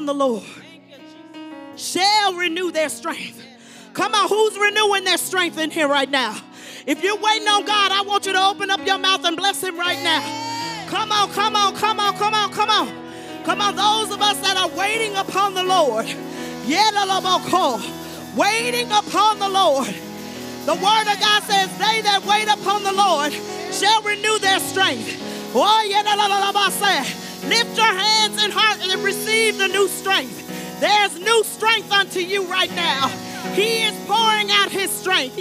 upon the Lord shall renew their strength. Come on, who's renewing their strength in here right now? If you're waiting on God, I want you to open up your mouth and bless Him right now. Come on, come on, come on, come on, come on. Come on, those of us that are waiting upon the Lord. Waiting upon the Lord. The word of God says, They that wait upon the Lord shall renew their strength. Oh, yeah, Lift your hands and heart and receive the new strength. There's new strength unto you right now. He is pouring out his strength.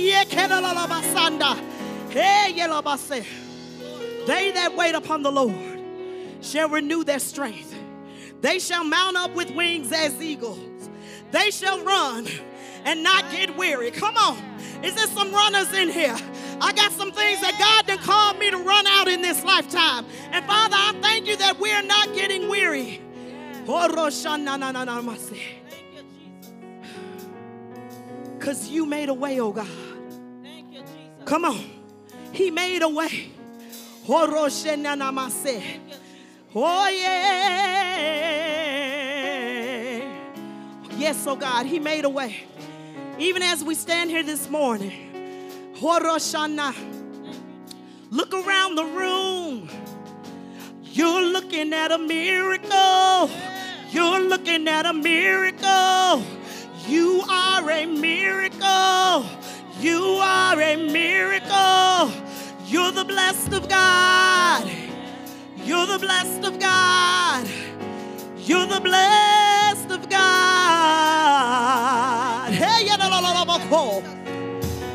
They that wait upon the Lord shall renew their strength. They shall mount up with wings as eagles. They shall run and not get weary. Come on. Is there some runners in here? I got some things that God done called me to run out in this lifetime. And Father, I thank you that we're not getting weary. Because you made a way, oh God. Come on. He made a way. Oh, yeah. Yes, oh God, He made a way. Even as we stand here this morning, look around the room. You're looking at a miracle. You're looking at a miracle. You are a miracle. You are a miracle. You're the blessed of God. You're the blessed of God. You're the blessed of God. Hey,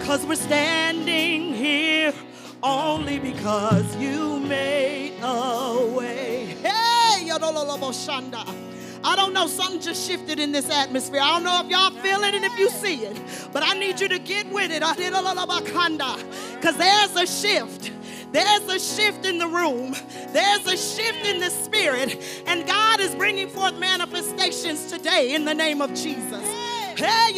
because we're standing here only because you made a way. Hey, I don't know, something just shifted in this atmosphere. I don't know if y'all feel it and if you see it, but I need you to get with it. Because there's a shift. There's a shift in the room. There's a shift in the spirit. And God is bringing forth manifestations today in the name of Jesus. Hey,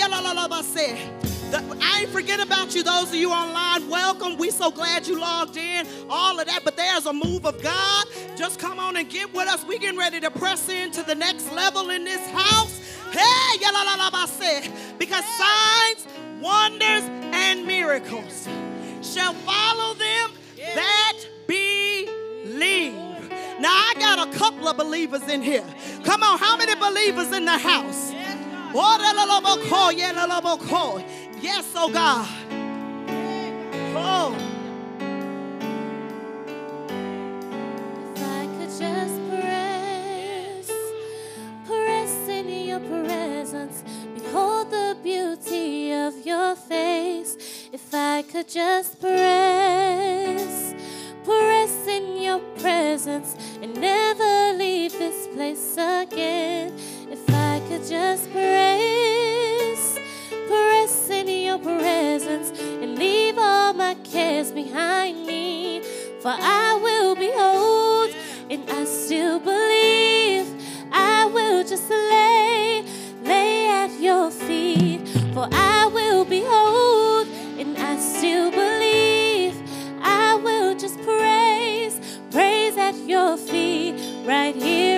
I ain't forget about you, those of you online. Welcome. We so glad you logged in. All of that. But there's a move of God. Just come on and get with us. We getting ready to press into the next level in this house. Hey, la la la la say because signs, wonders, and miracles shall follow them that believe. Now I got a couple of believers in here. Come on, how many believers in the house? Oh, Yes, oh God. Oh. If I could just press, press in your presence, behold the beauty of your face. If I could just press, press in your presence and never leave this place again. If I could just press press in your presence and leave all my cares behind me. For I will behold and I still believe I will just lay, lay at your feet. For I will behold and I still believe I will just praise, praise at your feet right here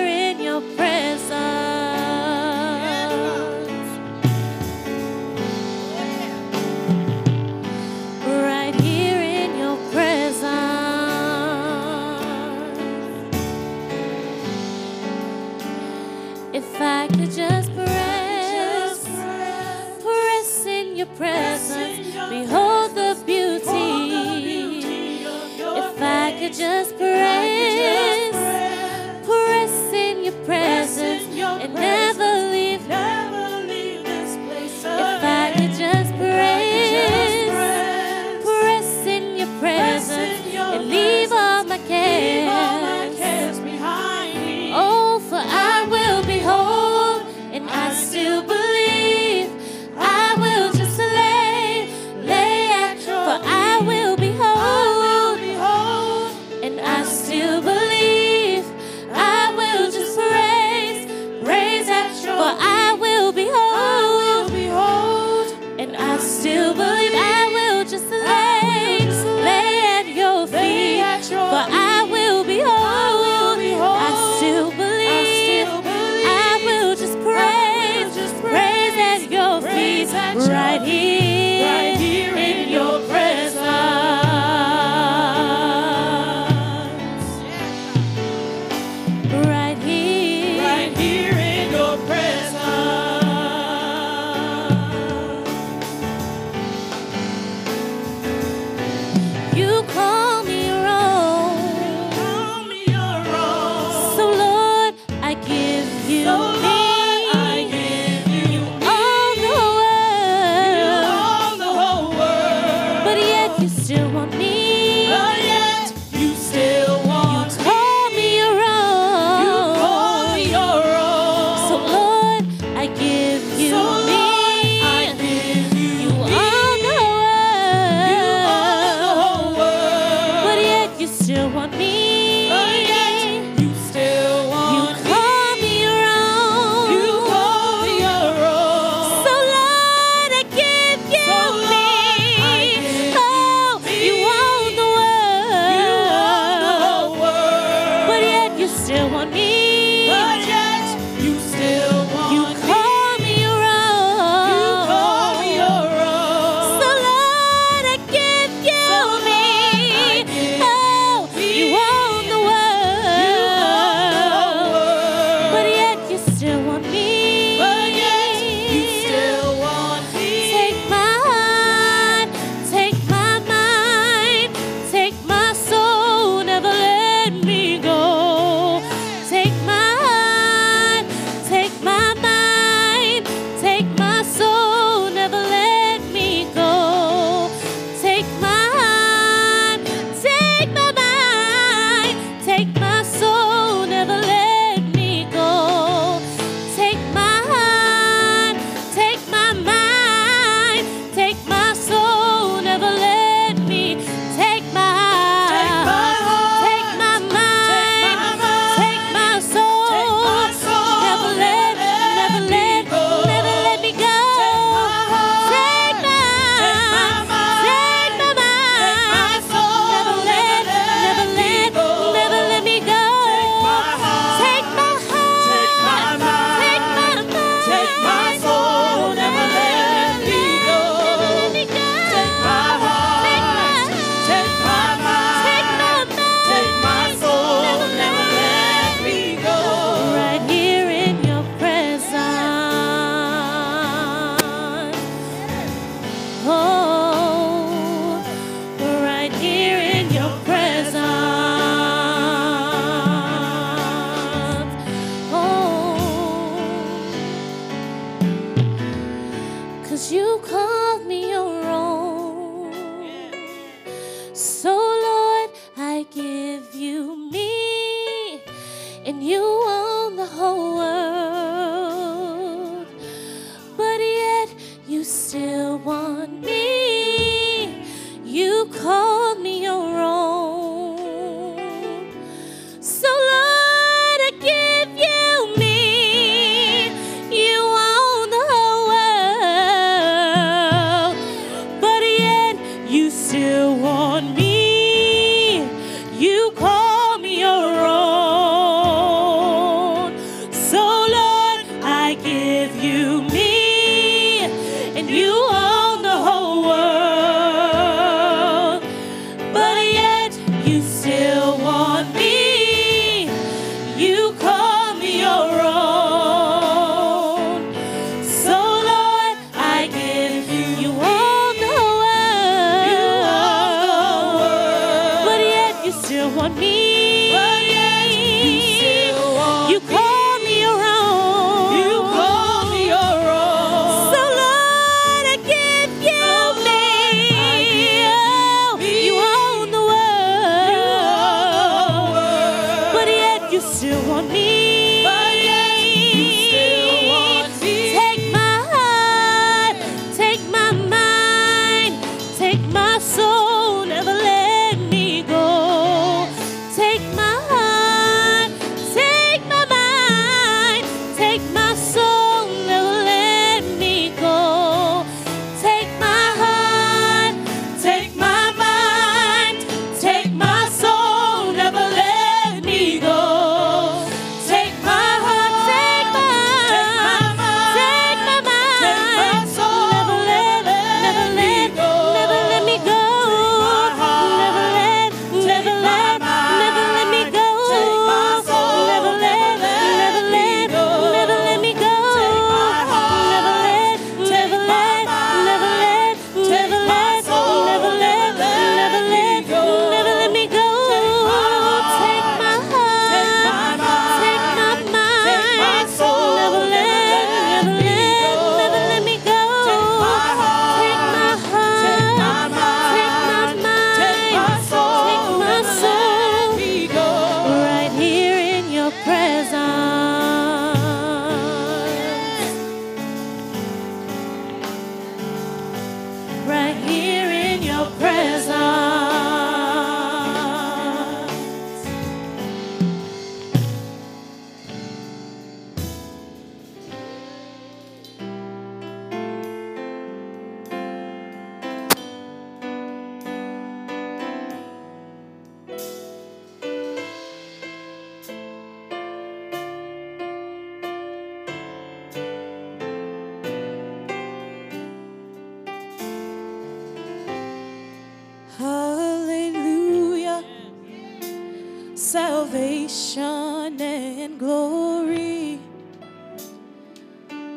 adoration and glory,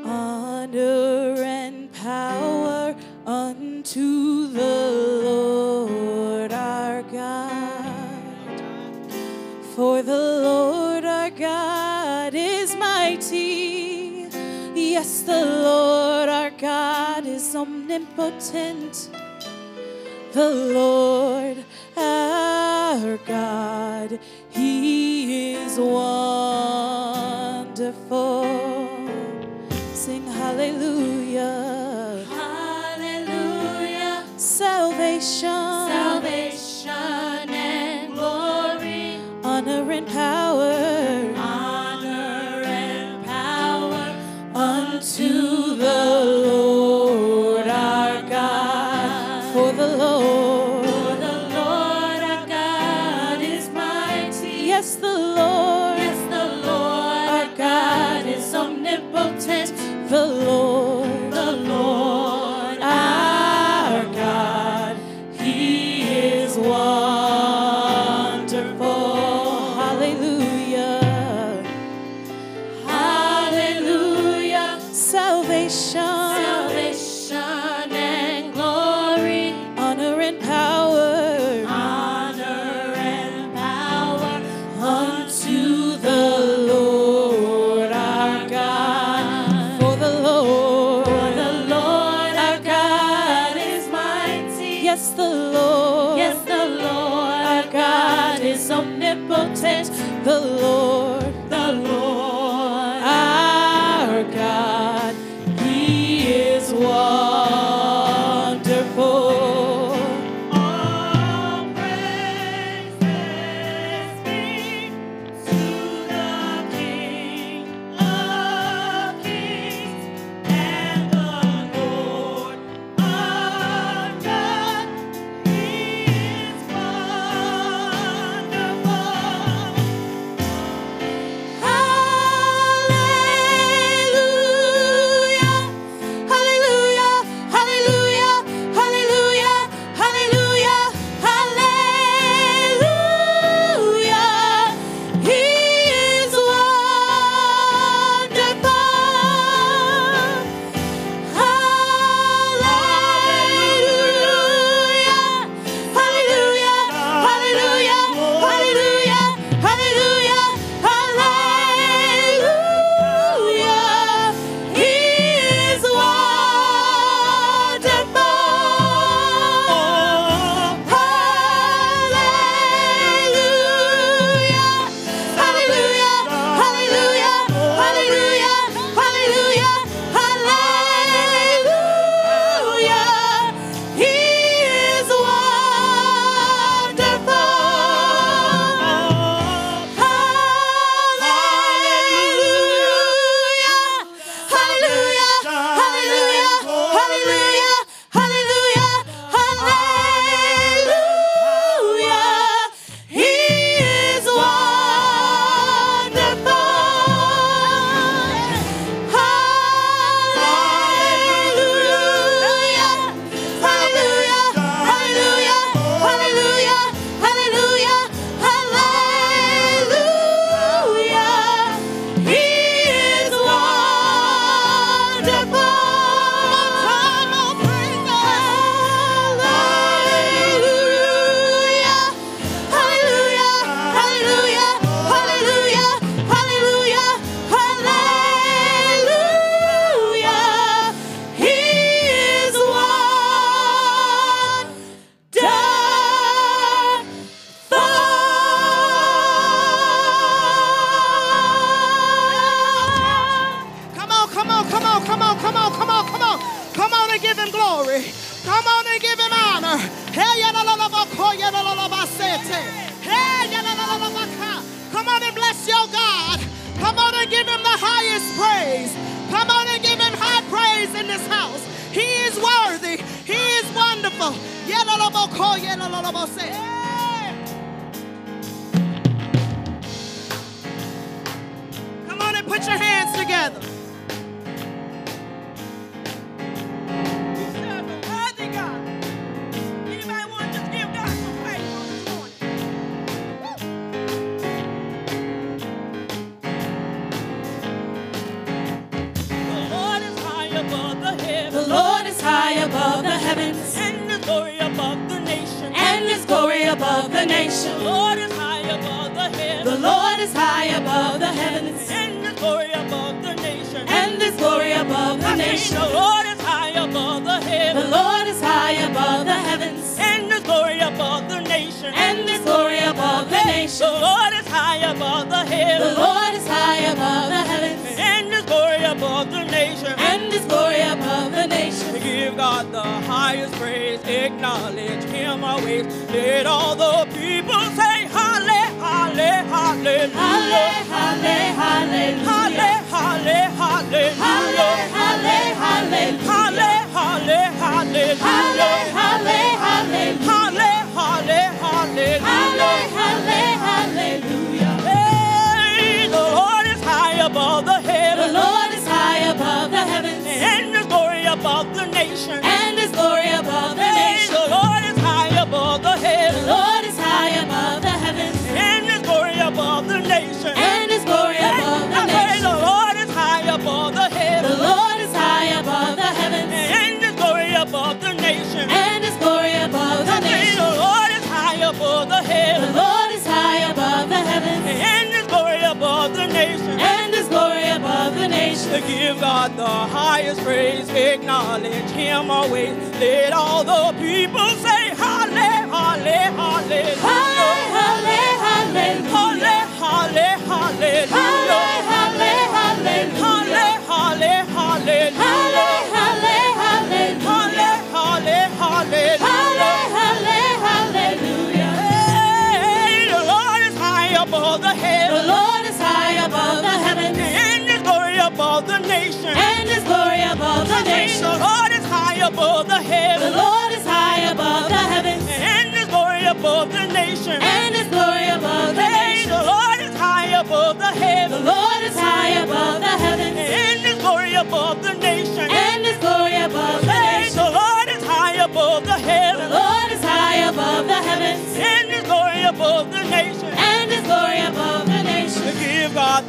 honor and power unto the Lord our God. For the Lord our God is mighty. Yes, the Lord our God is omnipotent. The Lord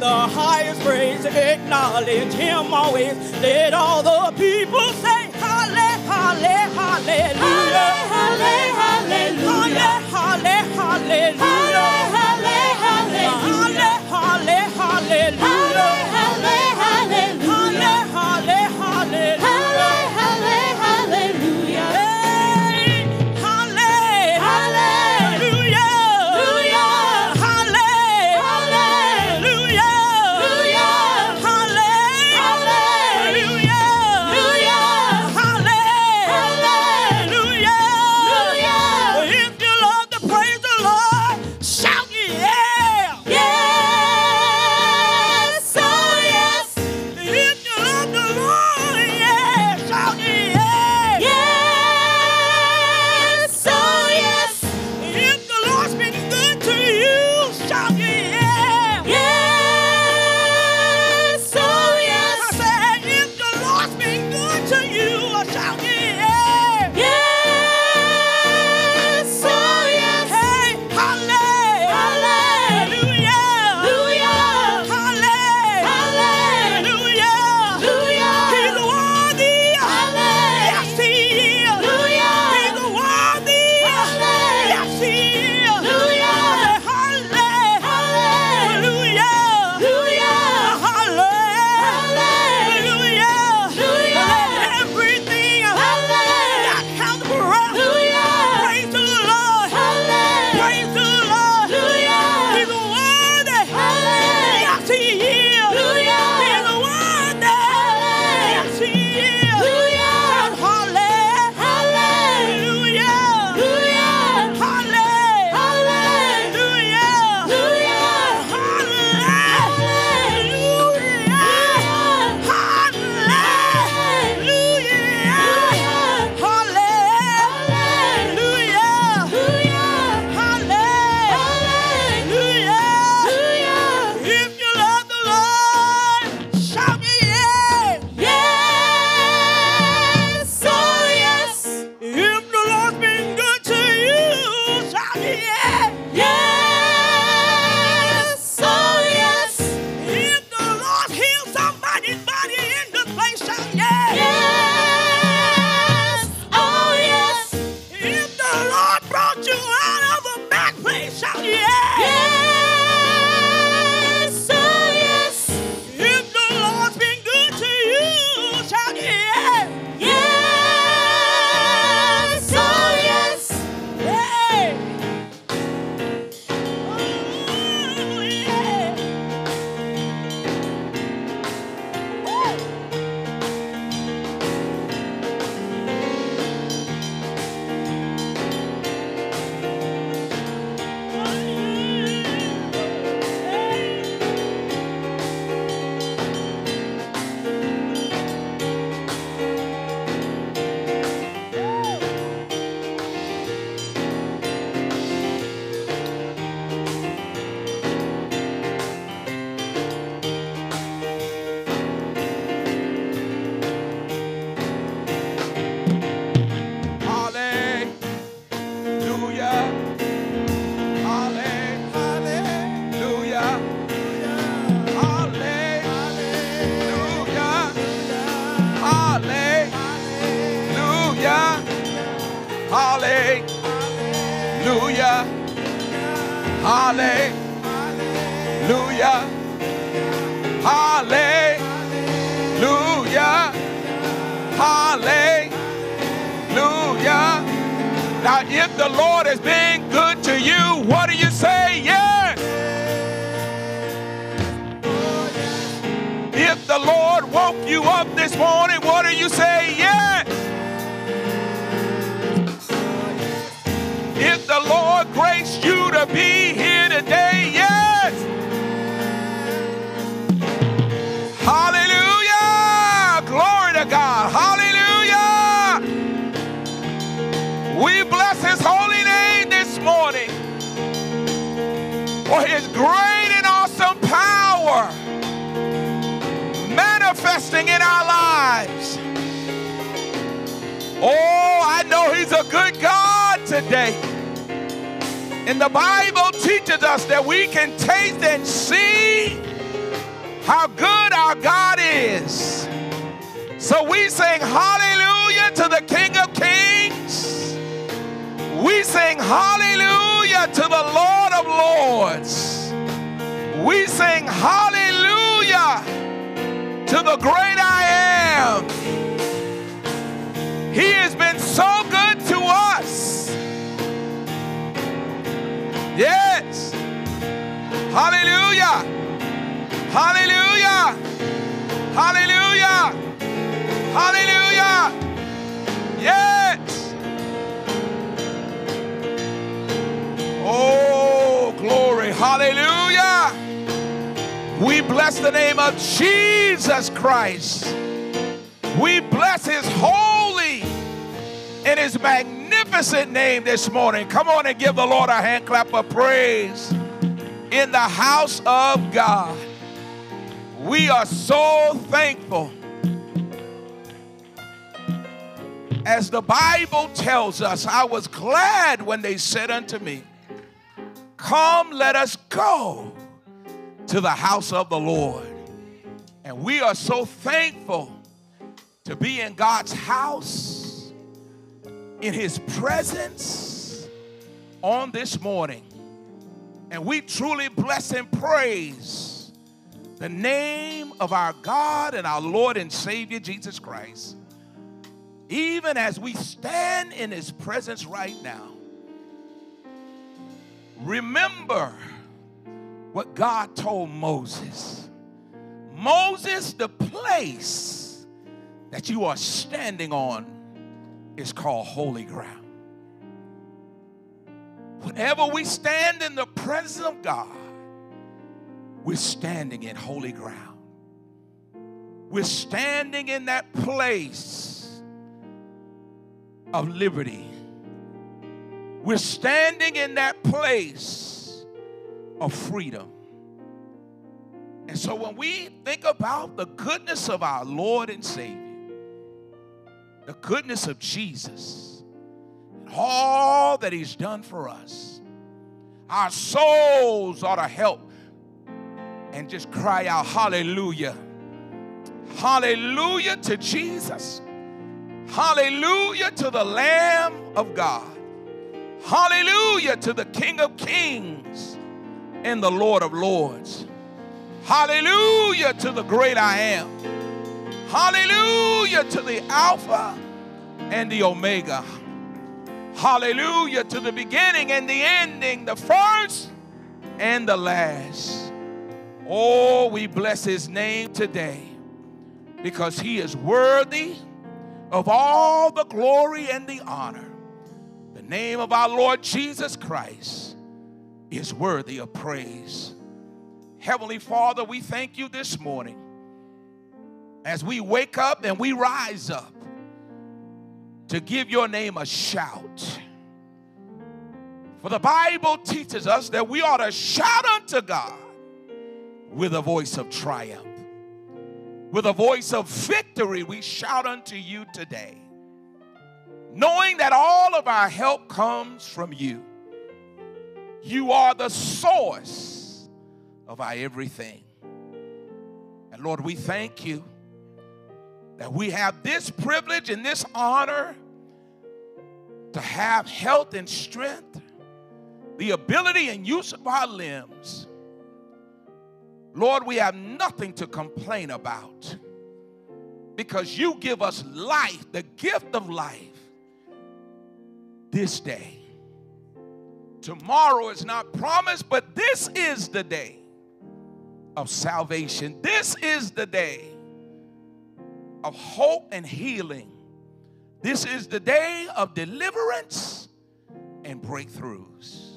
the highest praise, acknowledge Him always. Let all the people say, Hallelujah, Hallelujah, Hallelujah, Hallelujah, Hallelujah, Hallelujah, Hallelujah, Hallelujah, hand clap of praise in the house of God. We are so thankful. As the Bible tells us, I was glad when they said unto me, Come, let us go to the house of the Lord. And we are so thankful to be in God's house, in His presence on this morning. And we truly bless and praise the name of our God and our Lord and Savior Jesus Christ. Even as we stand in His presence right now, remember what God told Moses. Moses, the place that you are standing on is called holy ground. Whenever we stand in the presence of God, we're standing in holy ground. We're standing in that place of liberty. We're standing in that place of freedom. And so when we think about the goodness of our Lord and Savior, the goodness of Jesus, all that He's done for us, our souls ought to help and just cry out, Hallelujah. Hallelujah to Jesus. Hallelujah to the Lamb of God. Hallelujah to the King of Kings and the Lord of Lords. Hallelujah to the great I am. Hallelujah to the Alpha and the Omega. Hallelujah to the beginning and the ending, the first and the last. Oh, we bless his name today because he is worthy of all the glory and the honor. The name of our Lord Jesus Christ is worthy of praise. Heavenly Father, we thank you this morning as we wake up and we rise up to give your name a shout. For the Bible teaches us that we ought to shout unto God with a voice of triumph. With a voice of victory, we shout unto you today, knowing that all of our help comes from you. You are the source of our everything. And Lord, we thank you that we have this privilege and this honor to have health and strength the ability and use of our limbs, Lord, we have nothing to complain about because you give us life, the gift of life, this day. Tomorrow is not promised, but this is the day of salvation. This is the day of hope and healing. This is the day of deliverance and breakthroughs.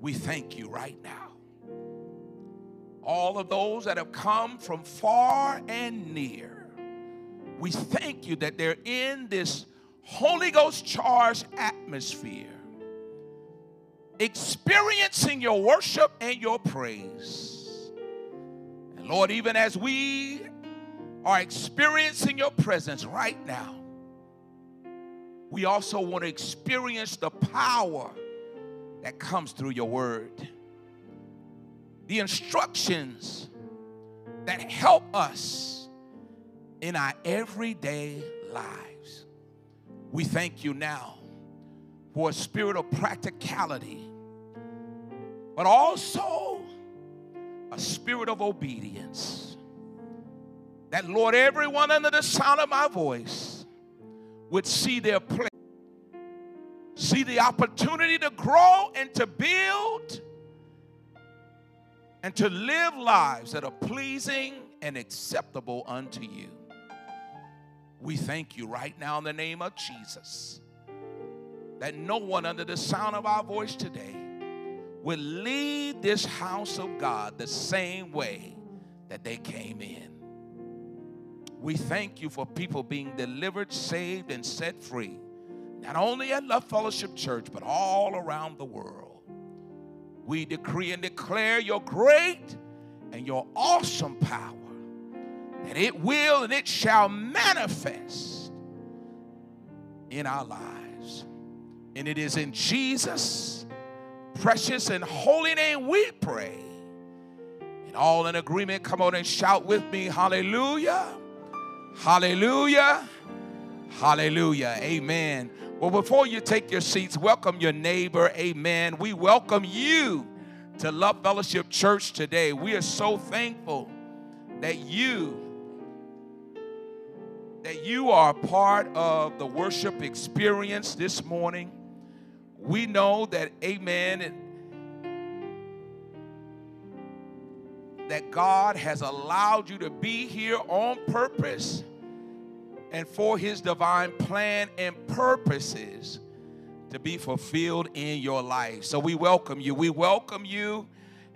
We thank you right now. All of those that have come from far and near, we thank you that they're in this Holy Ghost charged atmosphere, experiencing your worship and your praise. And Lord, even as we are experiencing your presence right now, we also want to experience the power that comes through your word. The instructions that help us in our everyday lives. We thank you now for a spirit of practicality, but also a spirit of obedience. That, Lord, everyone under the sound of my voice would see their place, see the opportunity to grow and to build and to live lives that are pleasing and acceptable unto you. We thank you right now in the name of Jesus that no one under the sound of our voice today will leave this house of God the same way that they came in. We thank you for people being delivered, saved, and set free, not only at Love Fellowship Church, but all around the world. We decree and declare your great and your awesome power that it will and it shall manifest in our lives. And it is in Jesus' precious and holy name we pray. And all in agreement, come on and shout with me, Hallelujah, Hallelujah, Hallelujah, Amen. Well, before you take your seats, welcome your neighbor, Amen. We welcome you to Love Fellowship Church today. We are so thankful that you that you are part of the worship experience this morning. We know that, amen, that God has allowed you to be here on purpose and for his divine plan and purposes to be fulfilled in your life. So we welcome you. We welcome you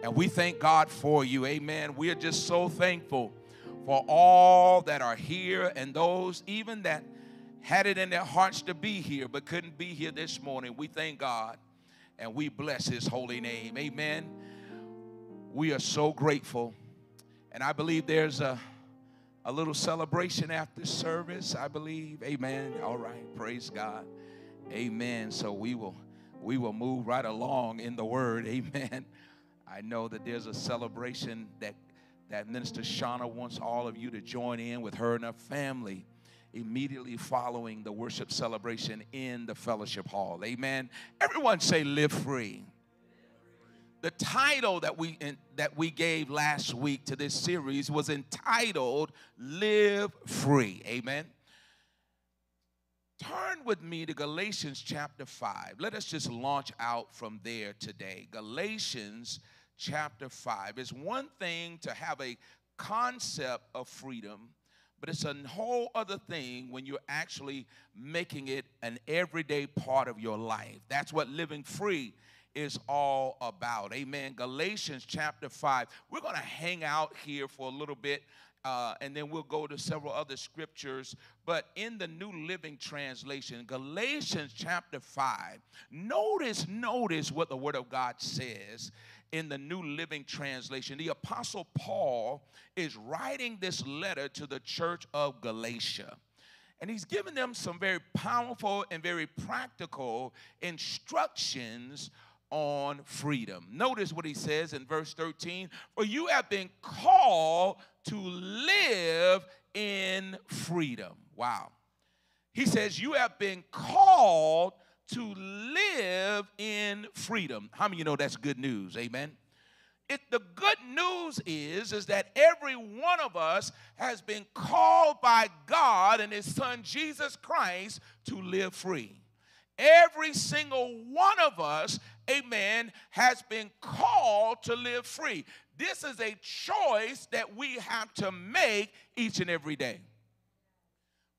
and we thank God for you. Amen. We are just so thankful for all that are here and those even that had it in their hearts to be here but couldn't be here this morning. We thank God and we bless his holy name. Amen. We are so grateful. And I believe there's a, a little celebration after service, I believe. Amen. All right. Praise God. Amen. So we will we will move right along in the word. Amen. I know that there's a celebration that that Minister Shauna wants all of you to join in with her and her family immediately following the worship celebration in the fellowship hall. Amen. Everyone say, live free. The title that we in, that we gave last week to this series was entitled Live Free. Amen. Turn with me to Galatians chapter 5. Let us just launch out from there today. Galatians chapter 5. It's one thing to have a concept of freedom, but it's a whole other thing when you're actually making it an everyday part of your life. That's what living free is all about. Amen. Galatians chapter 5. We're going to hang out here for a little bit. Uh, and then we'll go to several other scriptures. But in the New Living Translation, Galatians chapter 5, notice, notice what the Word of God says in the New Living Translation. The Apostle Paul is writing this letter to the church of Galatia. And he's giving them some very powerful and very practical instructions on freedom. Notice what he says in verse 13 For you have been called to live in freedom. Wow. He says, You have been called to live in freedom. How many of you know that's good news? Amen. It, the good news is, is that every one of us has been called by God and His Son Jesus Christ to live free. Every single one of us, amen, has been called to live free. This is a choice that we have to make each and every day.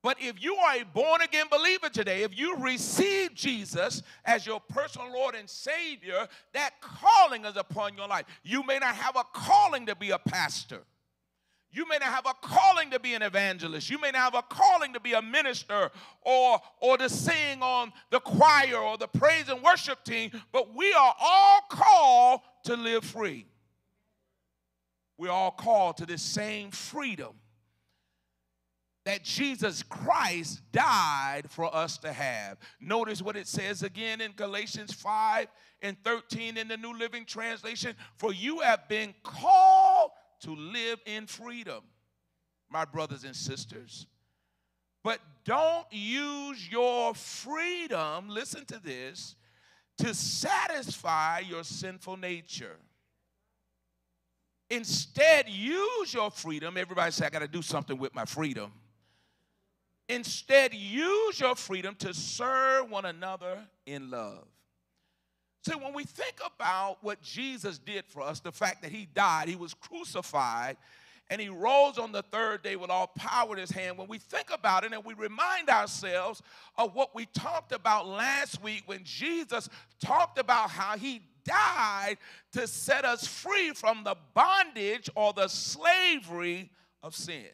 But if you are a born again believer today, if you receive Jesus as your personal Lord and Savior, that calling is upon your life. You may not have a calling to be a pastor. You may not have a calling to be an evangelist. You may not have a calling to be a minister or, or to sing on the choir or the praise and worship team, but we are all called to live free. We're all called to this same freedom that Jesus Christ died for us to have. Notice what it says again in Galatians 5 and 13 in the New Living Translation For you have been called to live in freedom, my brothers and sisters. But don't use your freedom, listen to this, to satisfy your sinful nature. Instead, use your freedom. Everybody say, I got to do something with my freedom. Instead, use your freedom to serve one another in love. See, when we think about what Jesus did for us, the fact that he died, he was crucified, and he rose on the third day with all power in his hand, when we think about it and we remind ourselves of what we talked about last week when Jesus talked about how he died to set us free from the bondage or the slavery of sin.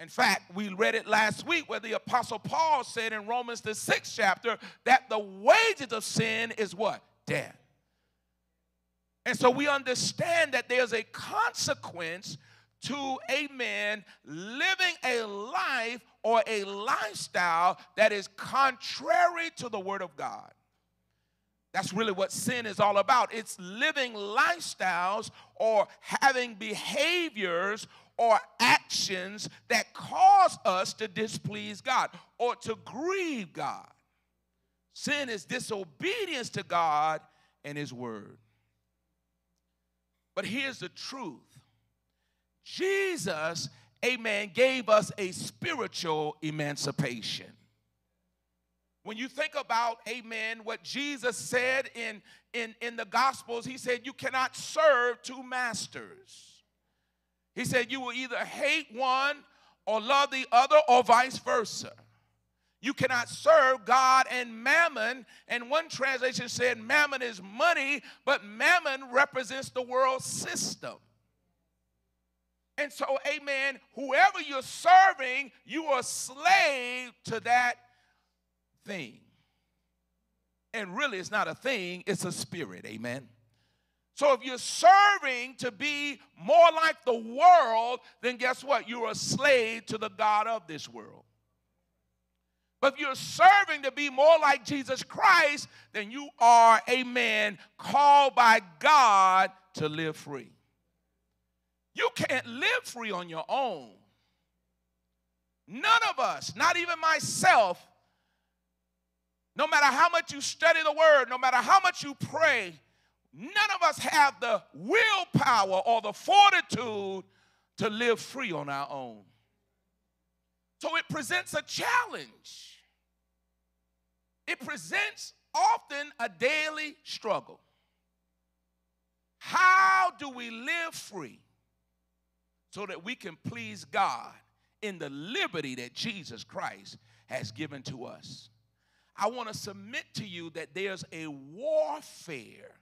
In fact, we read it last week where the Apostle Paul said in Romans, the sixth chapter, that the wages of sin is what? Death. And so we understand that there's a consequence to a man living a life or a lifestyle that is contrary to the Word of God. That's really what sin is all about. It's living lifestyles or having behaviors or actions that cause us to displease God or to grieve God. Sin is disobedience to God and His Word. But here's the truth Jesus, amen, gave us a spiritual emancipation. When you think about, amen, what Jesus said in, in, in the Gospels, He said, You cannot serve two masters. He said, You will either hate one or love the other, or vice versa. You cannot serve God and mammon. And one translation said mammon is money, but mammon represents the world system. And so, amen, whoever you're serving, you are slave to that thing. And really, it's not a thing, it's a spirit, amen. So if you're serving to be more like the world, then guess what? You're a slave to the God of this world. But if you're serving to be more like Jesus Christ, then you are a man called by God to live free. You can't live free on your own. None of us, not even myself, no matter how much you study the word, no matter how much you pray, None of us have the willpower or the fortitude to live free on our own. So it presents a challenge. It presents often a daily struggle. How do we live free so that we can please God in the liberty that Jesus Christ has given to us? I want to submit to you that there's a warfare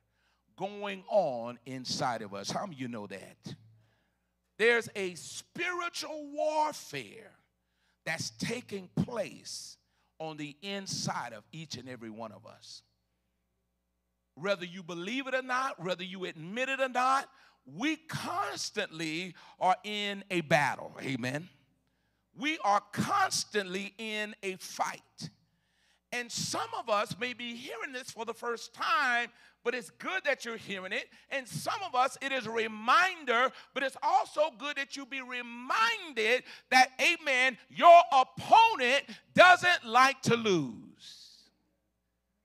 going on inside of us. How many of you know that? There's a spiritual warfare that's taking place on the inside of each and every one of us. Whether you believe it or not, whether you admit it or not, we constantly are in a battle. Amen. We are constantly in a fight. And some of us may be hearing this for the first time, but it's good that you're hearing it. And some of us, it is a reminder, but it's also good that you be reminded that, amen, your opponent doesn't like to lose.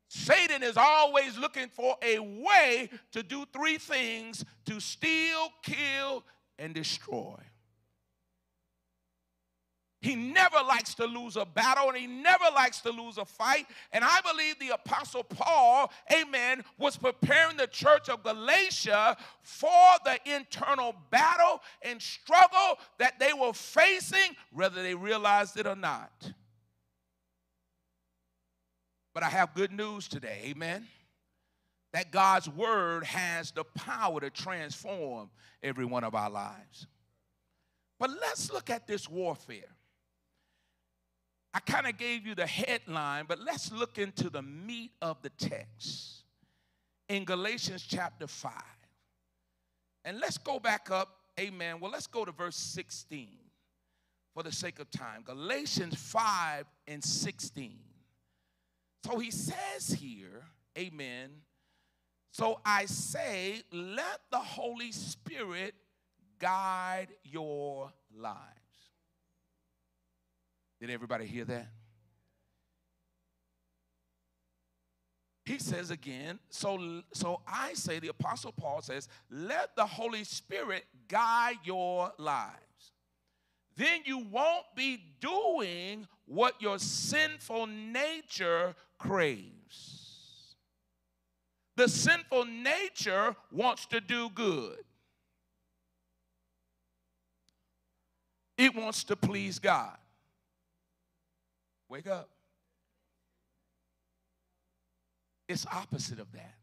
Satan is always looking for a way to do three things to steal, kill, and destroy. He never likes to lose a battle and he never likes to lose a fight. And I believe the Apostle Paul, amen, was preparing the church of Galatia for the internal battle and struggle that they were facing, whether they realized it or not. But I have good news today, amen, that God's word has the power to transform every one of our lives. But let's look at this warfare. I kind of gave you the headline, but let's look into the meat of the text in Galatians chapter 5. And let's go back up, amen. Well, let's go to verse 16 for the sake of time. Galatians 5 and 16. So he says here, amen. So I say, let the Holy Spirit guide your lives. Did everybody hear that? He says again, so, so I say, the Apostle Paul says, let the Holy Spirit guide your lives. Then you won't be doing what your sinful nature craves. The sinful nature wants to do good, it wants to please God. Wake up. It's opposite of that.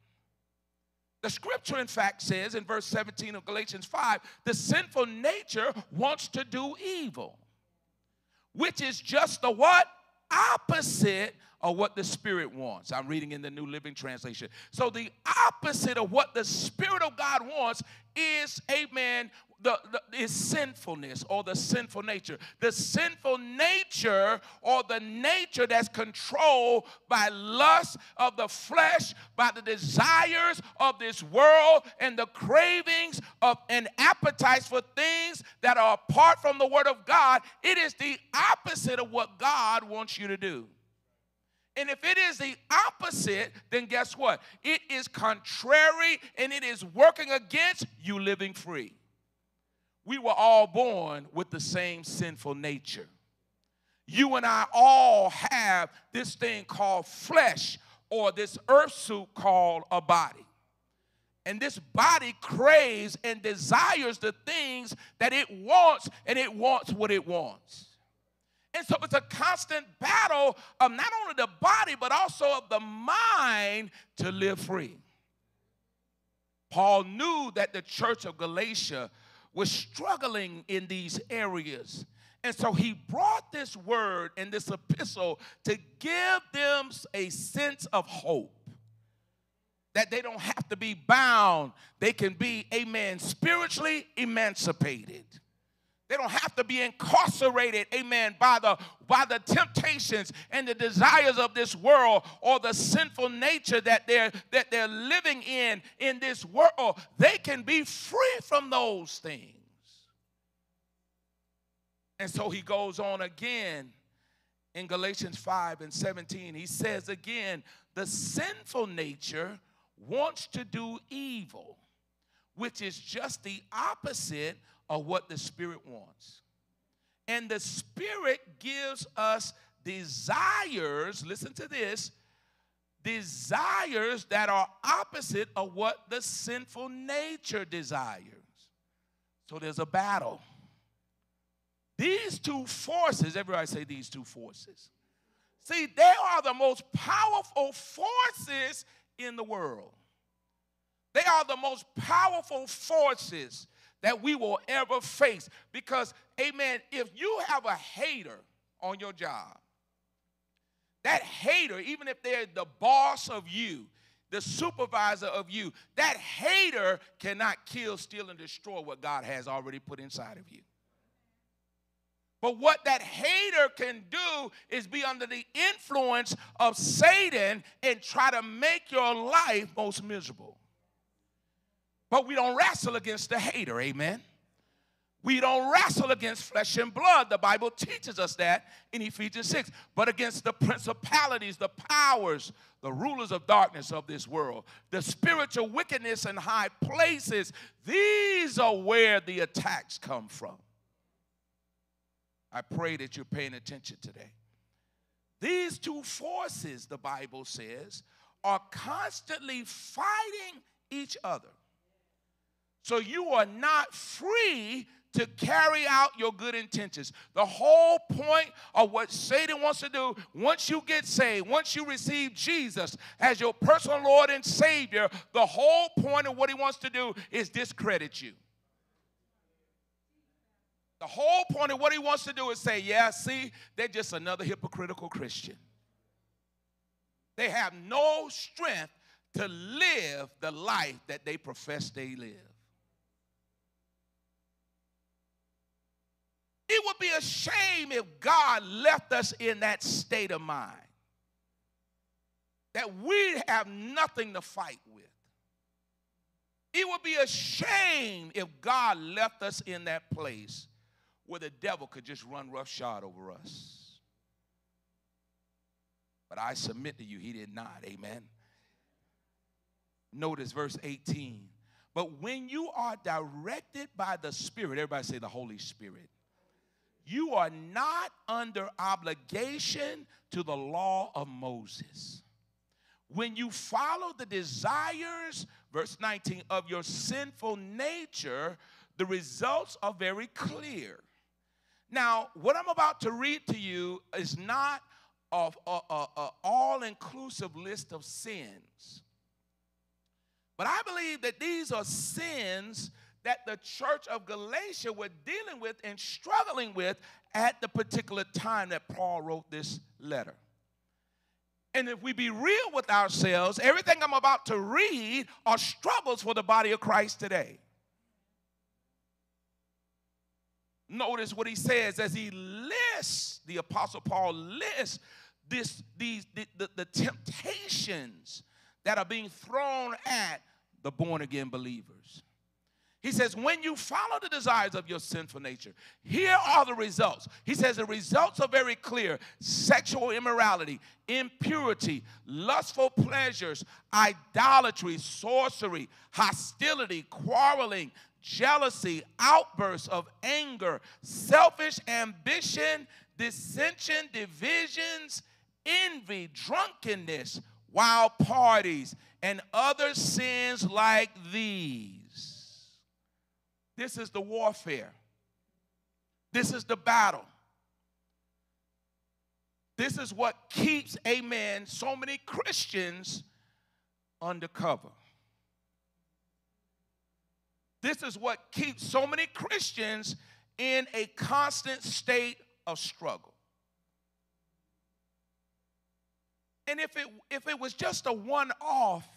The scripture, in fact, says in verse 17 of Galatians 5 the sinful nature wants to do evil, which is just the what? Opposite of what the Spirit wants. I'm reading in the New Living Translation. So, the opposite of what the Spirit of God wants is, amen, the, the, sinfulness or the sinful nature. The sinful nature or the nature that's controlled by lust of the flesh, by the desires of this world, and the cravings of and appetites for things that are apart from the Word of God. It is the opposite of what God wants you to do. And if it is the opposite, then guess what? It is contrary and it is working against you living free we were all born with the same sinful nature. You and I all have this thing called flesh or this earth suit called a body. And this body craves and desires the things that it wants, and it wants what it wants. And so it's a constant battle of not only the body, but also of the mind to live free. Paul knew that the church of Galatia was struggling in these areas. And so he brought this word and this epistle to give them a sense of hope that they don't have to be bound, they can be, amen, spiritually emancipated. They don't have to be incarcerated, amen, by the, by the temptations and the desires of this world or the sinful nature that they're, that they're living in in this world. They can be free from those things. And so he goes on again in Galatians 5 and 17. He says again, the sinful nature wants to do evil, which is just the opposite of what the Spirit wants. And the Spirit gives us desires, listen to this, desires that are opposite of what the sinful nature desires. So there's a battle. These two forces, everybody say these two forces. See, they are the most powerful forces in the world. They are the most powerful forces that we will ever face. Because, amen, if you have a hater on your job, that hater, even if they're the boss of you, the supervisor of you, that hater cannot kill, steal, and destroy what God has already put inside of you. But what that hater can do is be under the influence of Satan and try to make your life most miserable. But we don't wrestle against the hater, amen. We don't wrestle against flesh and blood. The Bible teaches us that in Ephesians 6, but against the principalities, the powers, the rulers of darkness of this world, the spiritual wickedness in high places. These are where the attacks come from. I pray that you're paying attention today. These two forces, the Bible says, are constantly fighting each other. So you are not free to carry out your good intentions. The whole point of what Satan wants to do, once you get saved, once you receive Jesus as your personal Lord and Savior, the whole point of what he wants to do is discredit you. The whole point of what he wants to do is say, yeah, see, they're just another hypocritical Christian. They have no strength to live the life that they profess they live. Be a shame if God left us in that state of mind that we have nothing to fight with. It would be a shame if God left us in that place where the devil could just run roughshod over us. But I submit to you, he did not. Amen. Notice verse 18. But when you are directed by the Spirit, everybody say the Holy Spirit, you are not under obligation to the law of Moses. When you follow the desires, verse 19, of your sinful nature, the results are very clear. Now, what I'm about to read to you is not of an all inclusive list of sins. But I believe that these are sins that the church of Galatia were dealing with and struggling with at the particular time that Paul wrote this letter. And if we be real with ourselves, everything I'm about to read are struggles for the body of Christ today. Notice what he says as he lists, the Apostle Paul lists this, these, the, the, the temptations that are being thrown at the born again believers. He says, when you follow the desires of your sinful nature, here are the results. He says, the results are very clear sexual immorality, impurity, lustful pleasures, idolatry, sorcery, hostility, quarreling, jealousy, outbursts of anger, selfish ambition, dissension, divisions, envy, drunkenness, wild parties, and other sins like these this is the warfare. This is the battle. This is what keeps, amen, so many Christians undercover. This is what keeps so many Christians in a constant state of struggle. And if it, if it was just a one off,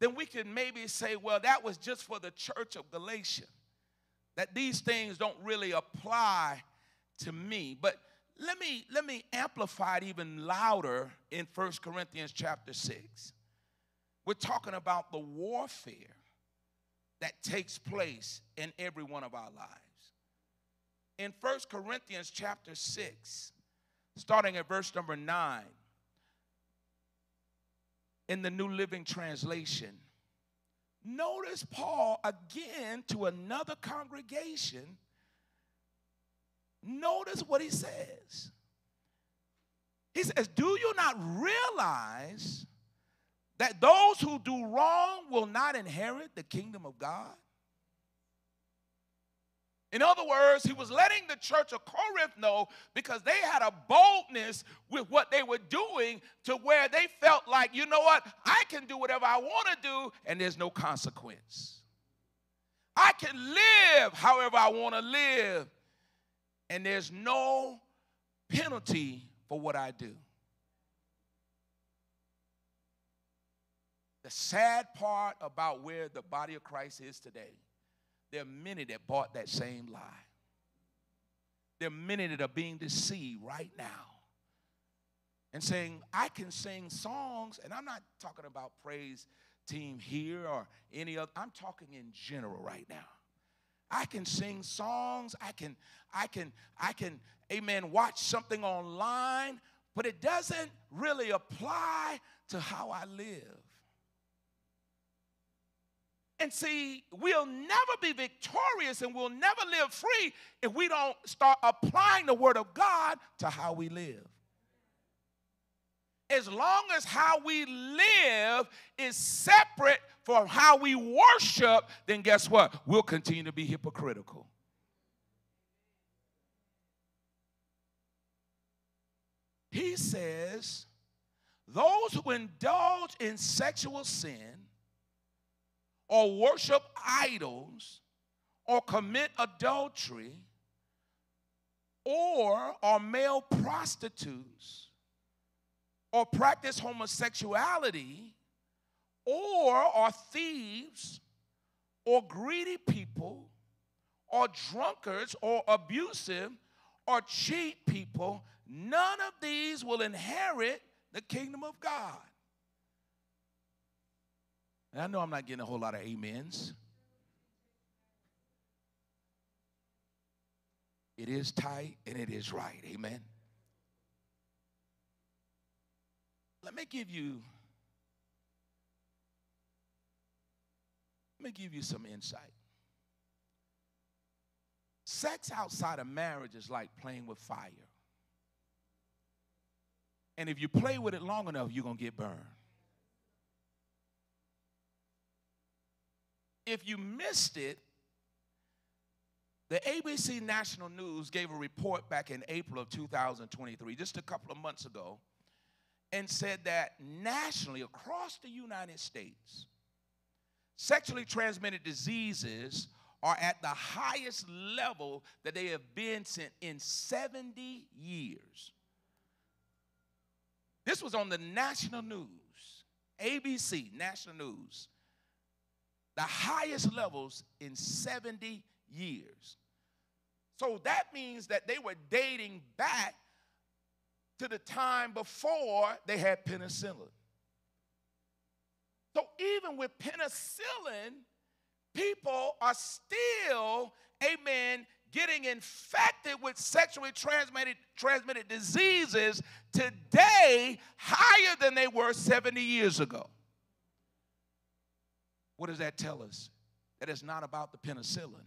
then we could maybe say, well, that was just for the church of Galatia, that these things don't really apply to me. But let me, let me amplify it even louder in First Corinthians chapter 6. We're talking about the warfare that takes place in every one of our lives. In First Corinthians chapter 6, starting at verse number 9, in the New Living Translation. Notice Paul again to another congregation. Notice what he says. He says, Do you not realize that those who do wrong will not inherit the kingdom of God? In other words, he was letting the church of Corinth know because they had a boldness with what they were doing to where they felt like, you know what, I can do whatever I want to do and there's no consequence. I can live however I want to live and there's no penalty for what I do. The sad part about where the body of Christ is today there are many that bought that same lie. There are many that are being deceived right now and saying, I can sing songs, and I'm not talking about praise team here or any other, I'm talking in general right now. I can sing songs, I can, I can, I can, amen, watch something online, but it doesn't really apply to how I live. And see, we'll never be victorious and we'll never live free if we don't start applying the Word of God to how we live. As long as how we live is separate from how we worship, then guess what? We'll continue to be hypocritical. He says, those who indulge in sexual sin or worship idols or commit adultery or are male prostitutes or practice homosexuality or are thieves or greedy people or drunkards or abusive or cheat people, none of these will inherit the kingdom of God. And I know I'm not getting a whole lot of amens. It is tight and it is right. Amen. Let me give you let me give you some insight. Sex outside of marriage is like playing with fire. And if you play with it long enough, you're going to get burned. If you missed it, the ABC National News gave a report back in April of 2023, just a couple of months ago, and said that nationally, across the United States, sexually transmitted diseases are at the highest level that they have been since in 70 years. This was on the national news, ABC, national news the highest levels in 70 years. So that means that they were dating back to the time before they had penicillin. So even with penicillin, people are still, amen, getting infected with sexually transmitted, transmitted diseases today higher than they were 70 years ago. What does that tell us? That it's not about the penicillin,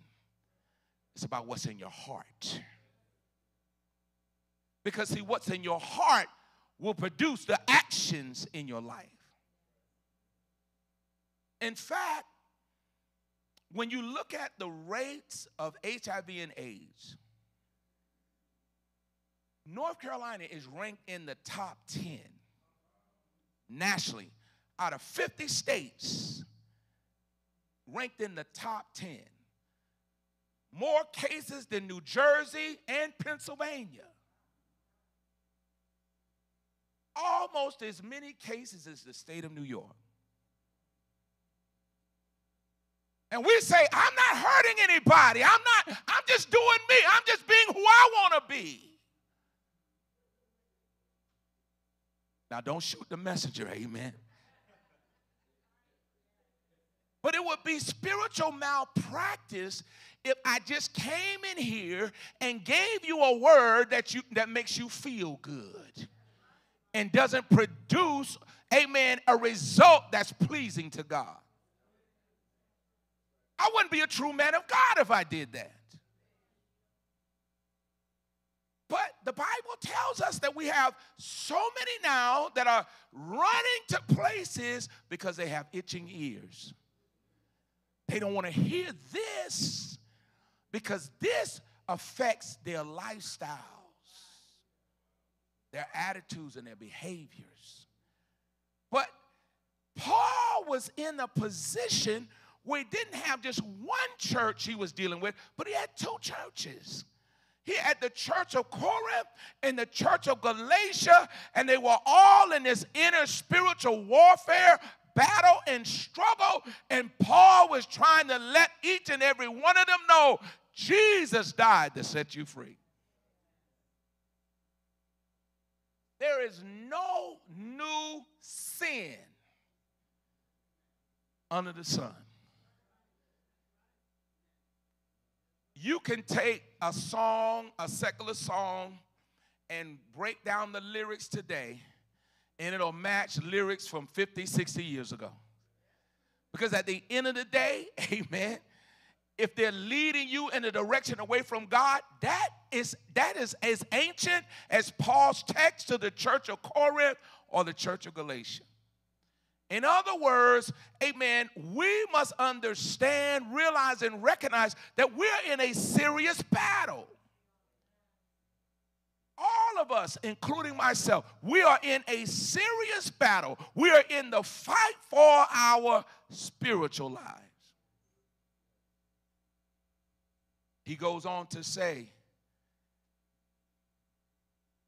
it's about what's in your heart. Because, see, what's in your heart will produce the actions in your life. In fact, when you look at the rates of HIV and AIDS, North Carolina is ranked in the top 10 nationally out of 50 states ranked in the top 10. More cases than New Jersey and Pennsylvania. Almost as many cases as the state of New York. And we say, I'm not hurting anybody. I'm not, I'm just doing me. I'm just being who I want to be. Now, don't shoot the messenger, amen. But it would be spiritual malpractice if I just came in here and gave you a word that you that makes you feel good and doesn't produce, amen, a result that's pleasing to God. I wouldn't be a true man of God if I did that. But the Bible tells us that we have so many now that are running to places because they have itching ears. They don't want to hear this because this affects their lifestyles, their attitudes, and their behaviors. But Paul was in a position where he didn't have just one church he was dealing with, but he had two churches. He had the church of Corinth and the church of Galatia, and they were all in this inner spiritual warfare battle and struggle. And Paul was trying to let each and every one of them know Jesus died to set you free. There is no new sin under the sun. you can take a song, a secular song, and break down the lyrics today, and it'll match lyrics from 50, 60 years ago. Because at the end of the day, amen, if they're leading you in a direction away from God, that is that is as ancient as Paul's text to the church of Corinth or the church of Galatia. In other words, amen, we must understand, realize, and recognize that we're in a serious battle. All of us, including myself, we are in a serious battle. We are in the fight for our spiritual lives. He goes on to say,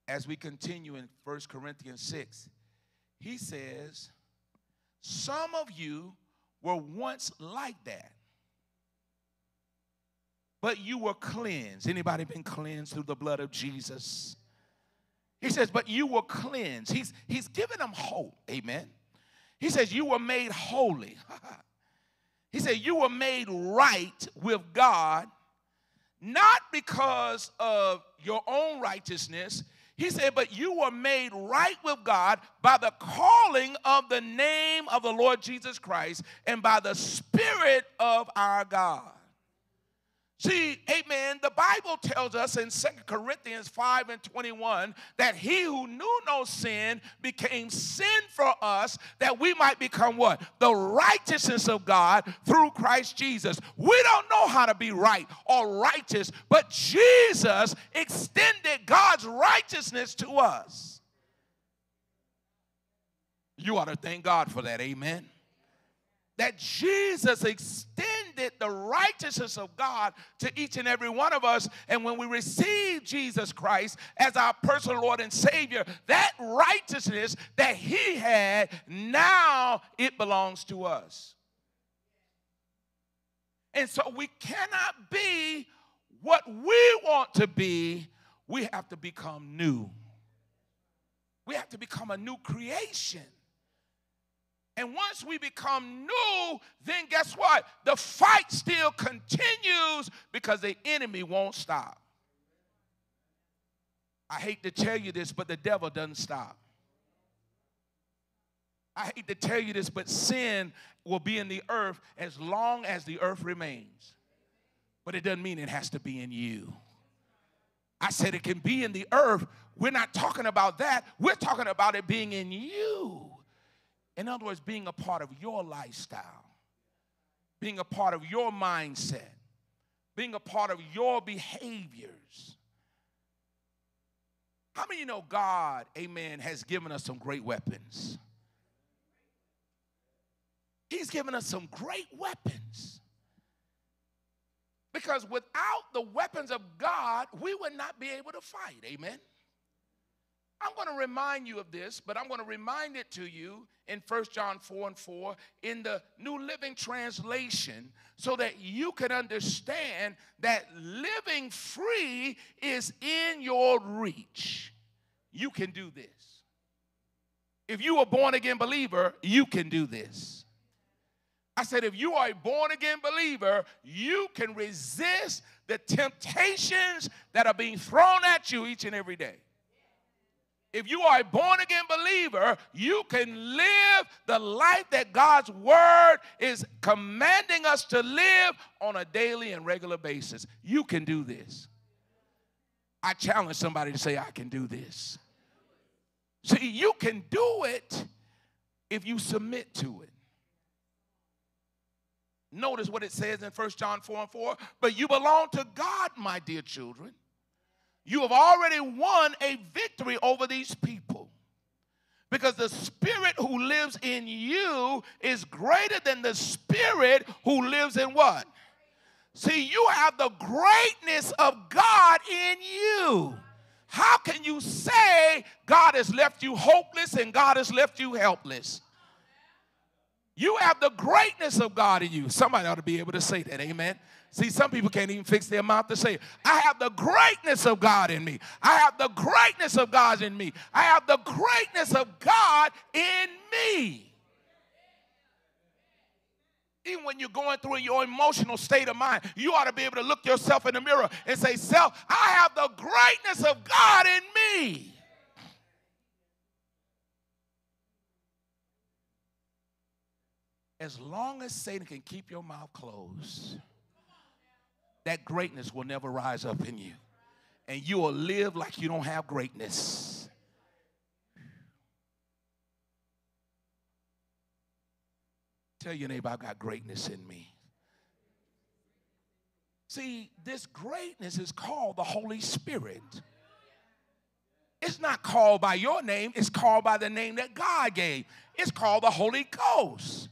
as we continue in 1 Corinthians 6, he says, Some of you were once like that. But you were cleansed. Anybody been cleansed through the blood of Jesus? He says, but you were cleansed. He's, he's giving them hope. Amen. He says, you were made holy. he said, you were made right with God not because of your own righteousness. He said, but you were made right with God by the calling of the name of the Lord Jesus Christ and by the Spirit of our God. See, amen, the Bible tells us in Second Corinthians 5 and 21 that he who knew no sin became sin for us that we might become what? The righteousness of God through Christ Jesus. We don't know how to be right or righteous, but Jesus extended God's righteousness to us. You ought to thank God for that, amen that Jesus extended the righteousness of God to each and every one of us. And when we receive Jesus Christ as our personal Lord and Savior, that righteousness that He had, now it belongs to us. And so we cannot be what we want to be, we have to become new. We have to become a new creation. And once we become new, then guess what? The fight still continues because the enemy won't stop. I hate to tell you this, but the devil doesn't stop. I hate to tell you this, but sin will be in the earth as long as the earth remains. But it doesn't mean it has to be in you. I said it can be in the earth. We're not talking about that. We're talking about it being in you. In other words, being a part of your lifestyle, being a part of your mindset, being a part of your behaviors. How many you know God, amen, has given us some great weapons? He's given us some great weapons. Because without the weapons of God, we would not be able to fight. Amen. I'm going to remind you of this, but I'm going to remind it to you in 1 John 4 and 4 in the New Living Translation so that you can understand that living free is in your reach. You can do this. If you are a born again believer, you can do this. I said, if you are a born again believer, you can resist the temptations that are being thrown at you each and every day. If you are a born again believer, you can live the life that God's word is commanding us to live on a daily and regular basis. You can do this. I challenge somebody to say, I can do this. See, you can do it if you submit to it. Notice what it says in 1 John 4 and 4. But you belong to God, my dear children. You have already won a victory over these people. Because the spirit who lives in you is greater than the spirit who lives in what? See, you have the greatness of God in you. How can you say God has left you hopeless and God has left you helpless? You have the greatness of God in you. Somebody ought to be able to say that. Amen. See, some people can't even fix their mouth to say. I have the greatness of God in me. I have the greatness of God in me. I have the greatness of God in me. Even when you're going through your emotional state of mind, you ought to be able to look yourself in the mirror and say, Self, I have the greatness of God in me. As long as Satan can keep your mouth closed, that greatness will never rise up in you. And you will live like you don't have greatness. Tell your neighbor, I've got greatness in me. See, this greatness is called the Holy Spirit. It's not called by your name, it's called by the name that God gave. It's called the Holy Ghost.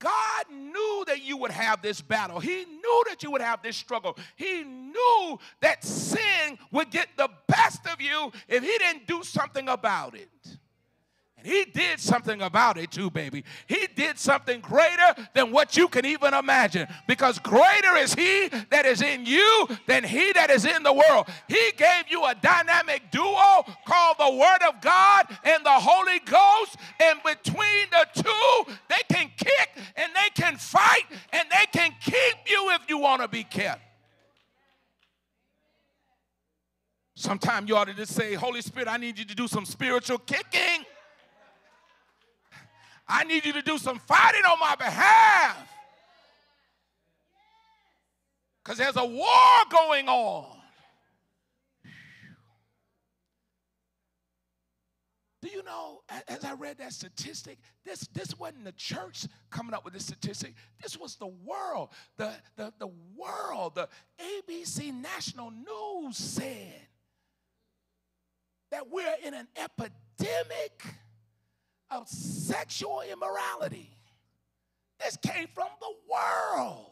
God knew that you would have this battle. He knew that you would have this struggle. He knew that sin would get the best of you if He didn't do something about it. And he did something about it too, baby. He did something greater than what you can even imagine. Because greater is he that is in you than he that is in the world. He gave you a dynamic duo called the Word of God and the Holy Ghost. And between the two, they can kick and they can fight and they can keep you if you want to be kept. Sometimes you ought to just say, Holy Spirit, I need you to do some spiritual kicking. I need you to do some fighting on my behalf. Because there's a war going on. Do you know, as I read that statistic, this, this wasn't the church coming up with this statistic. This was the world. The, the, the world, the ABC National News said that we're in an epidemic of sexual immorality. This came from the world.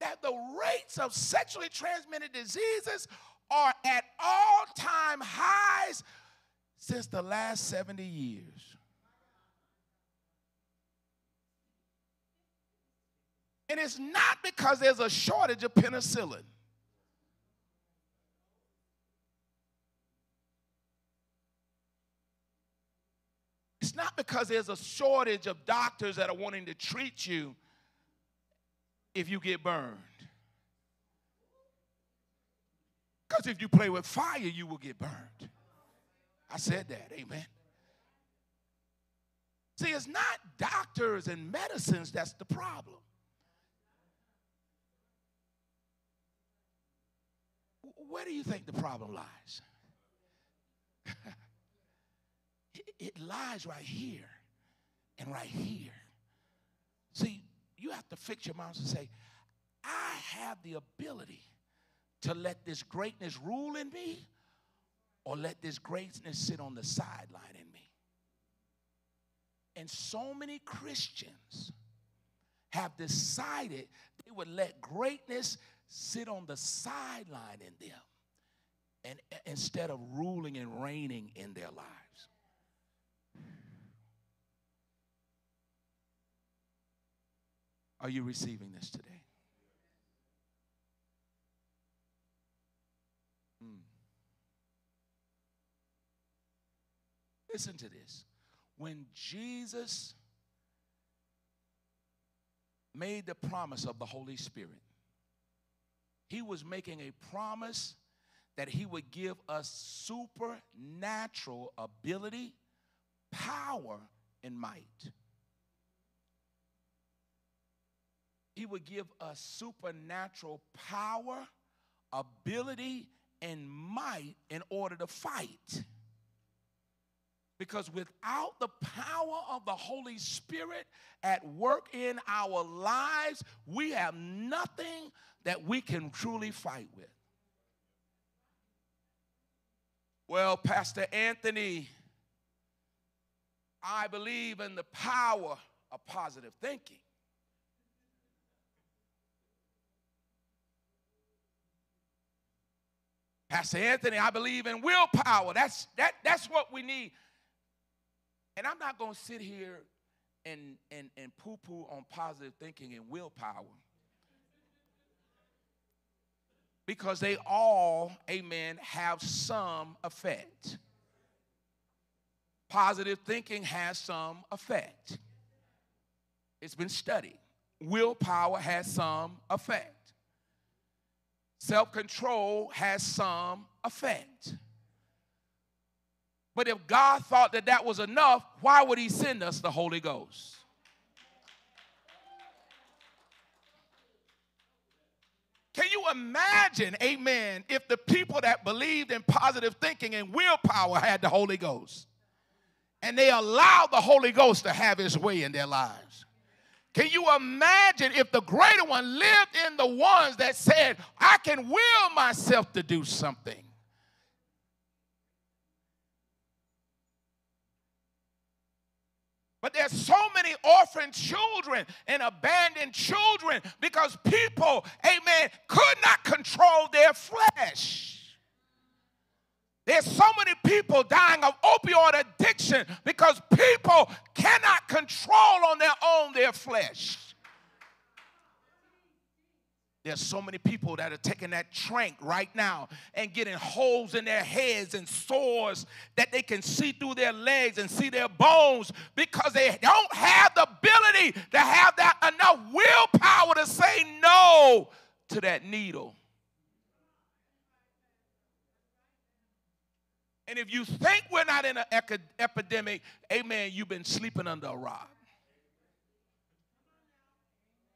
That the rates of sexually transmitted diseases are at all time highs since the last 70 years. And it's not because there's a shortage of penicillin. It's not because there's a shortage of doctors that are wanting to treat you if you get burned. Because if you play with fire, you will get burned. I said that, amen. See, it's not doctors and medicines that's the problem. Where do you think the problem lies? it lies right here and right here. See, you have to fix your minds and say, I have the ability to let this greatness rule in me or let this greatness sit on the sideline in me. And so many Christians have decided they would let greatness sit on the sideline in them and instead of ruling and reigning in their lives. Are you receiving this today? Hmm. Listen to this. When Jesus made the promise of the Holy Spirit, he was making a promise that he would give us supernatural ability, power, and might. He would give us supernatural power, ability, and might in order to fight. Because without the power of the Holy Spirit at work in our lives, we have nothing that we can truly fight with. Well, Pastor Anthony, I believe in the power of positive thinking. Pastor Anthony, I believe in willpower. That's, that, that's what we need. And I'm not going to sit here and, and, and poo poo on positive thinking and willpower. Because they all, amen, have some effect. Positive thinking has some effect. It's been studied. Willpower has some effect. Self control has some effect. But if God thought that that was enough, why would He send us the Holy Ghost? Can you imagine, amen, if the people that believed in positive thinking and willpower had the Holy Ghost and they allowed the Holy Ghost to have his way in their lives? Can you imagine if the greater one lived in the ones that said, I can will myself to do something? But there's so many orphan children and abandoned children because people, amen, could not control their flesh. There's so many people dying of opioid addiction because people cannot control on their own their flesh. There's so many people that are taking that tranq right now and getting holes in their heads and sores that they can see through their legs and see their bones because they don't have the ability to have that enough willpower to say no to that needle. And if you think we're not in an epidemic, amen, you've been sleeping under a rock.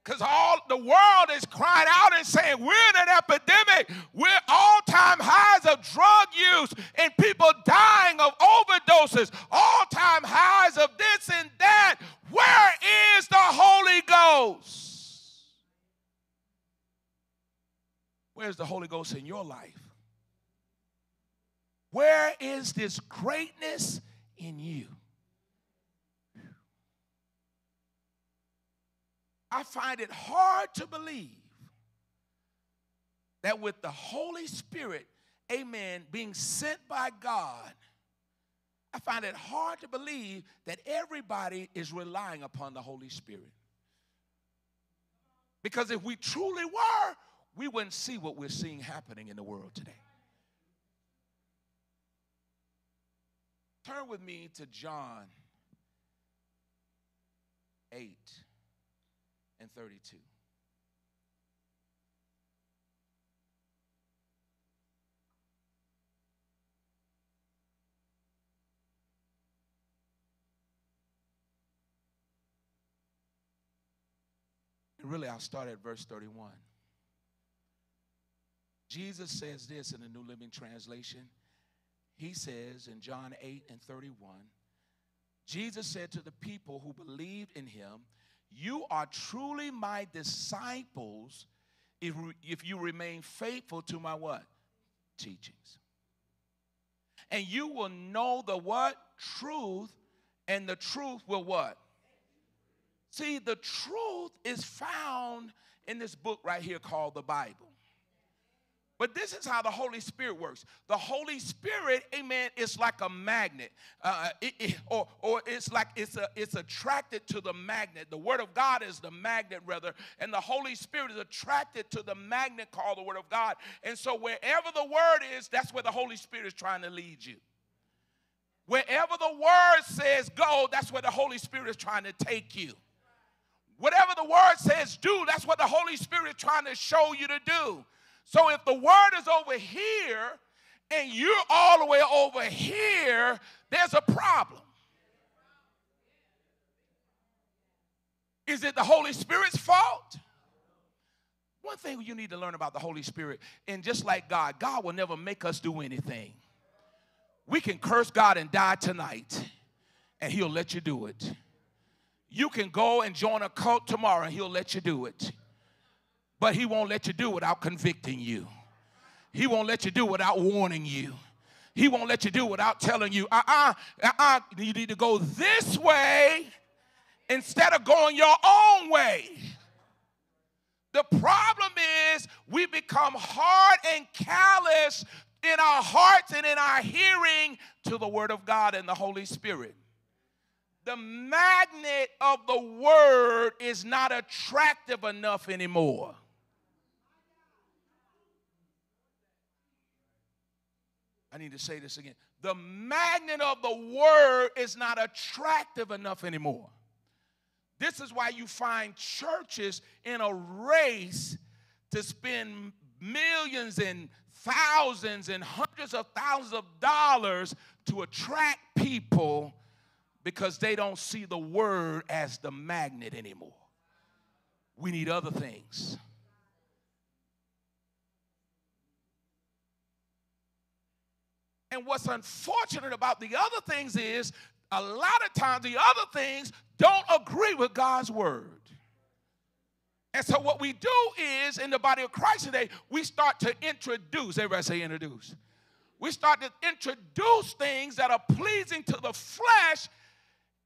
Because all the world is crying out and saying, We're in an epidemic. We're all time highs of drug use and people dying of overdoses, all time highs of this and that. Where is the Holy Ghost? Where's the Holy Ghost in your life? Where is this greatness in you? I find it hard to believe that with the Holy Spirit, amen, being sent by God, I find it hard to believe that everybody is relying upon the Holy Spirit. Because if we truly were, we wouldn't see what we're seeing happening in the world today. Turn with me to John 8 and 32. And really, I'll start at verse 31. Jesus says this in the New Living Translation. He says in John 8 and 31, Jesus said to the people who believed in him, you are truly my disciples if, if you remain faithful to my what? Teachings. And you will know the what? Truth, and the truth will what? See, the truth is found in this book right here called the Bible. But this is how the Holy Spirit works. The Holy Spirit, amen, is like a magnet. Uh, it, it, or, or it's like it's, a, it's attracted to the magnet. The Word of God is the magnet, rather. And the Holy Spirit is attracted to the magnet called the Word of God. And so wherever the Word is, that's where the Holy Spirit is trying to lead you. Wherever the Word says go, that's where the Holy Spirit is trying to take you. Whatever the Word says do, that's what the Holy Spirit is trying to show you to do. So if the word is over here and you're all the way over here, there's a problem. Is it the Holy Spirit's fault? One thing you need to learn about the Holy Spirit, and just like God, God will never make us do anything. We can curse God and die tonight, and He'll let you do it. You can go and join a cult tomorrow, and He'll let you do it. But he won't let you do without convicting you. He won't let you do without warning you. He won't let you do without telling you, uh uh-uh, uh, uh you need to go this way instead of going your own way. The problem is we become hard and callous in our hearts and in our hearing to the Word of God and the Holy Spirit. The magnet of the Word is not attractive enough anymore. I need to say this again. The magnet of the word is not attractive enough anymore. This is why you find churches in a race to spend millions and thousands and hundreds of thousands of dollars to attract people because they don't see the word as the magnet anymore. We need other things. And what's unfortunate about the other things is a lot of times the other things don't agree with God's word. And so what we do is in the body of Christ today, we start to introduce, everybody say introduce. We start to introduce things that are pleasing to the flesh,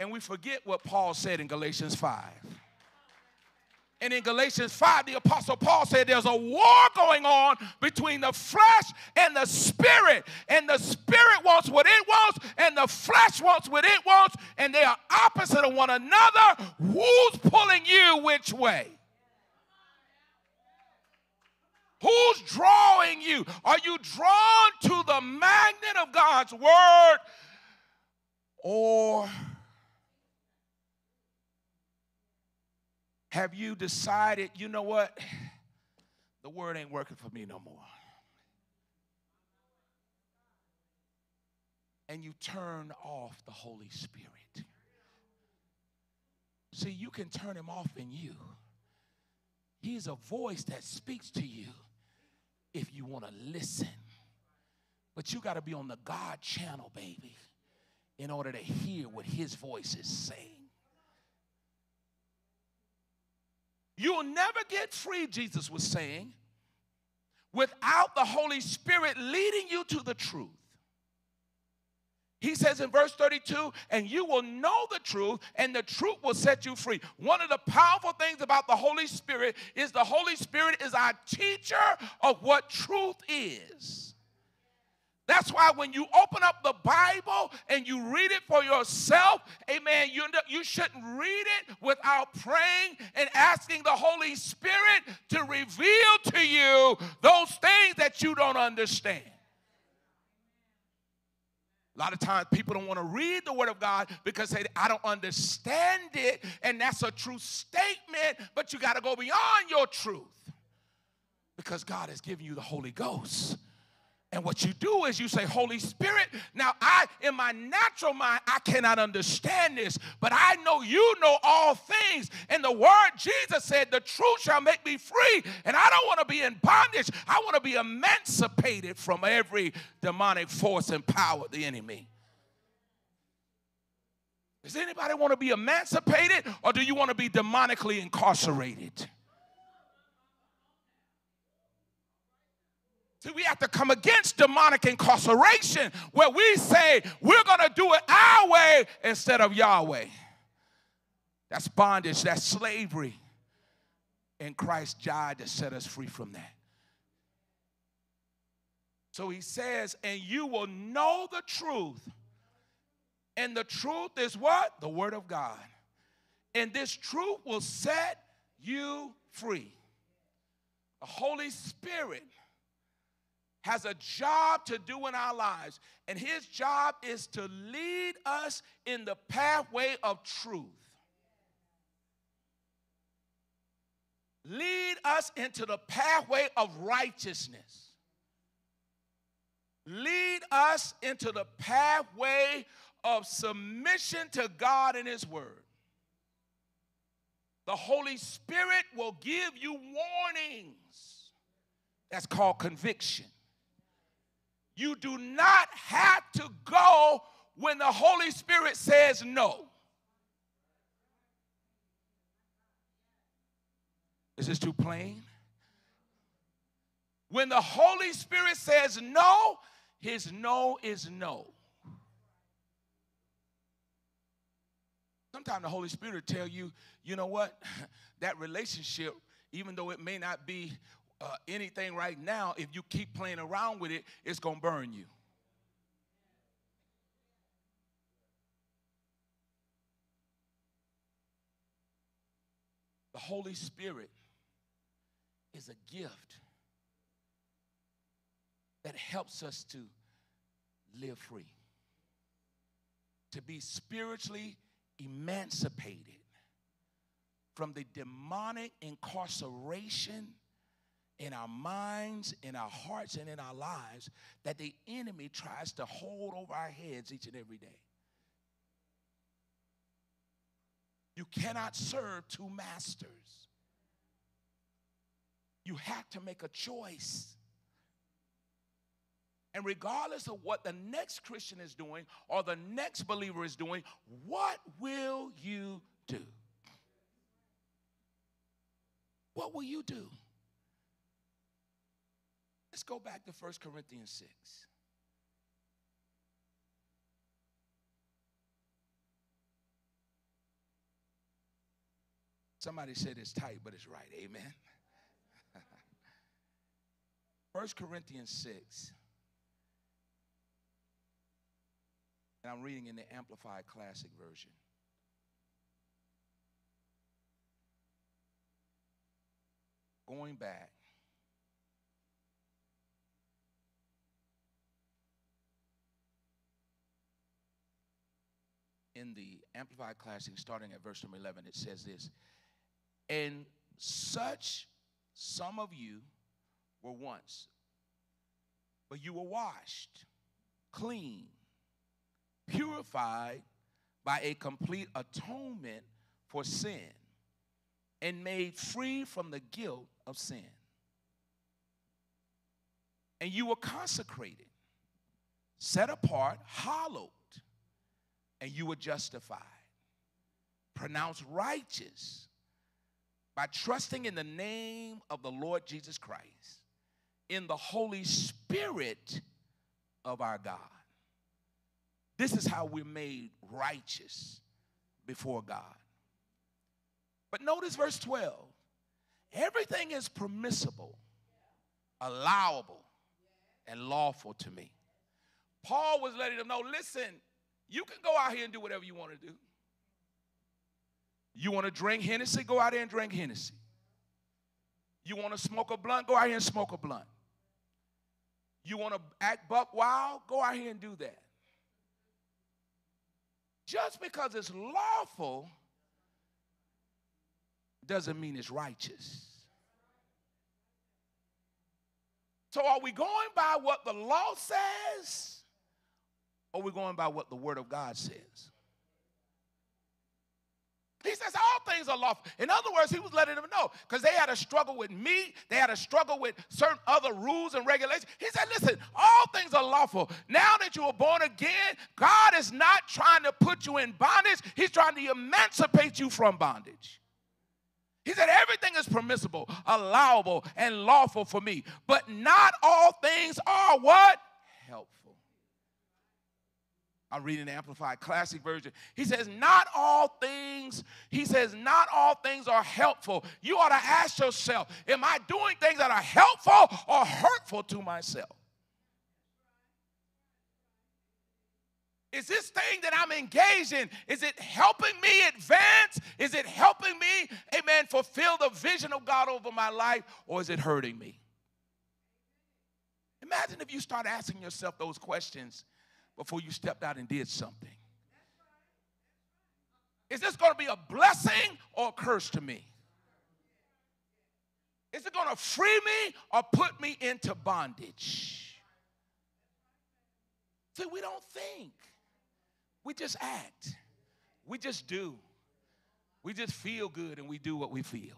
and we forget what Paul said in Galatians 5. And in Galatians 5, the Apostle Paul said there's a war going on between the flesh and the spirit. And the spirit wants what it wants, and the flesh wants what it wants, and they are opposite of one another. Who's pulling you which way? Who's drawing you? Are you drawn to the magnet of God's word? Or Have you decided, you know what? The word ain't working for me no more. And you turn off the Holy Spirit. See, you can turn him off in you. He's a voice that speaks to you if you want to listen. But you got to be on the God channel, baby, in order to hear what his voice is saying. You'll never get free, Jesus was saying, without the Holy Spirit leading you to the truth. He says in verse 32, and you will know the truth, and the truth will set you free. One of the powerful things about the Holy Spirit is the Holy Spirit is our teacher of what truth is. That's why when you open up the Bible and you read it for yourself, amen, you, you shouldn't read it without praying and asking the Holy Spirit to reveal to you those things that you don't understand. A lot of times people don't want to read the Word of God because they, I don't understand it, and that's a true statement, but you got to go beyond your truth because God has given you the Holy Ghost and what you do is you say, Holy Spirit, now I, in my natural mind, I cannot understand this, but I know you know all things. And the word Jesus said, the truth shall make me free. And I don't want to be in bondage. I want to be emancipated from every demonic force and power of the enemy. Does anybody want to be emancipated or do you want to be demonically incarcerated? See, we have to come against demonic incarceration where we say we're going to do it our way instead of Yahweh. That's bondage, that's slavery. And Christ died to set us free from that. So he says, and you will know the truth. And the truth is what? The Word of God. And this truth will set you free. The Holy Spirit has a job to do in our lives, and his job is to lead us in the pathway of truth. Lead us into the pathway of righteousness. Lead us into the pathway of submission to God and His Word. The Holy Spirit will give you warnings. That's called conviction. You do not have to go when the Holy Spirit says no. Is this too plain? When the Holy Spirit says no, his no is no. Sometimes the Holy Spirit will tell you, you know what? That relationship, even though it may not be uh, anything right now, if you keep playing around with it, it's going to burn you. The Holy Spirit is a gift that helps us to live free, to be spiritually emancipated from the demonic incarceration in our minds, in our hearts, and in our lives that the enemy tries to hold over our heads each and every day. You cannot serve two masters. You have to make a choice. And regardless of what the next Christian is doing or the next believer is doing, what will you do? What will you do? Let's go back to 1 Corinthians 6. Somebody said it's tight, but it's right. Amen. 1 Corinthians 6. And I'm reading in the Amplified Classic Version. Going back. In the Amplified Classic, starting at verse number 11, it says this And such some of you were once, but you were washed, clean, purified by a complete atonement for sin, and made free from the guilt of sin. And you were consecrated, set apart, hallowed, and you were justified, pronounced righteous by trusting in the name of the Lord Jesus Christ, in the Holy Spirit of our God. This is how we're made righteous before God. But notice verse 12 everything is permissible, allowable, and lawful to me. Paul was letting them know listen, you can go out here and do whatever you want to do. You want to drink Hennessy? Go out there and drink Hennessy. You want to smoke a blunt? Go out here and smoke a blunt. You want to act buck wild? Go out here and do that. Just because it's lawful doesn't mean it's righteous. So, are we going by what the law says, or are we going by what the Word of God says? He says all things are lawful. In other words, he was letting them know because they had a struggle with meat, they had a struggle with certain other rules and regulations. He said, Listen, all things are lawful. Now that you are born again, God is not trying to put you in bondage, He's trying to emancipate you from bondage. He said, Everything is permissible, allowable, and lawful for me, but not all things are what? Helpful. I'm reading the Amplified Classic Version. He says, Not all things, he says, not all things are helpful. You ought to ask yourself, Am I doing things that are helpful or hurtful to myself? Is this thing that I'm engaged in, is it helping me advance? Is it helping me, amen, fulfill the vision of God over my life, or is it hurting me? Imagine if you start asking yourself those questions before you stepped out and did something. Is this going to be a blessing or a curse to me? Is it going to free me or put me into bondage? See, we don't think. We just act. We just do. We just feel good and we do what we feel.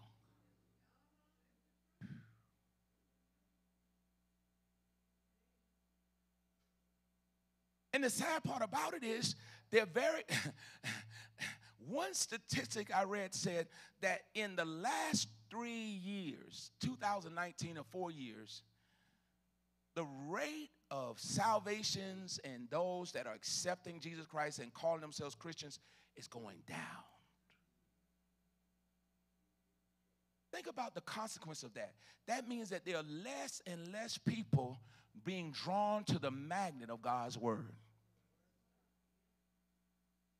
And the sad part about it is they're very one statistic I read said that in the last three years, 2019 or four years, the rate of salvations and those that are accepting Jesus Christ and calling themselves Christians is going down. Think about the consequence of that. That means that there are less and less people being drawn to the magnet of God's word.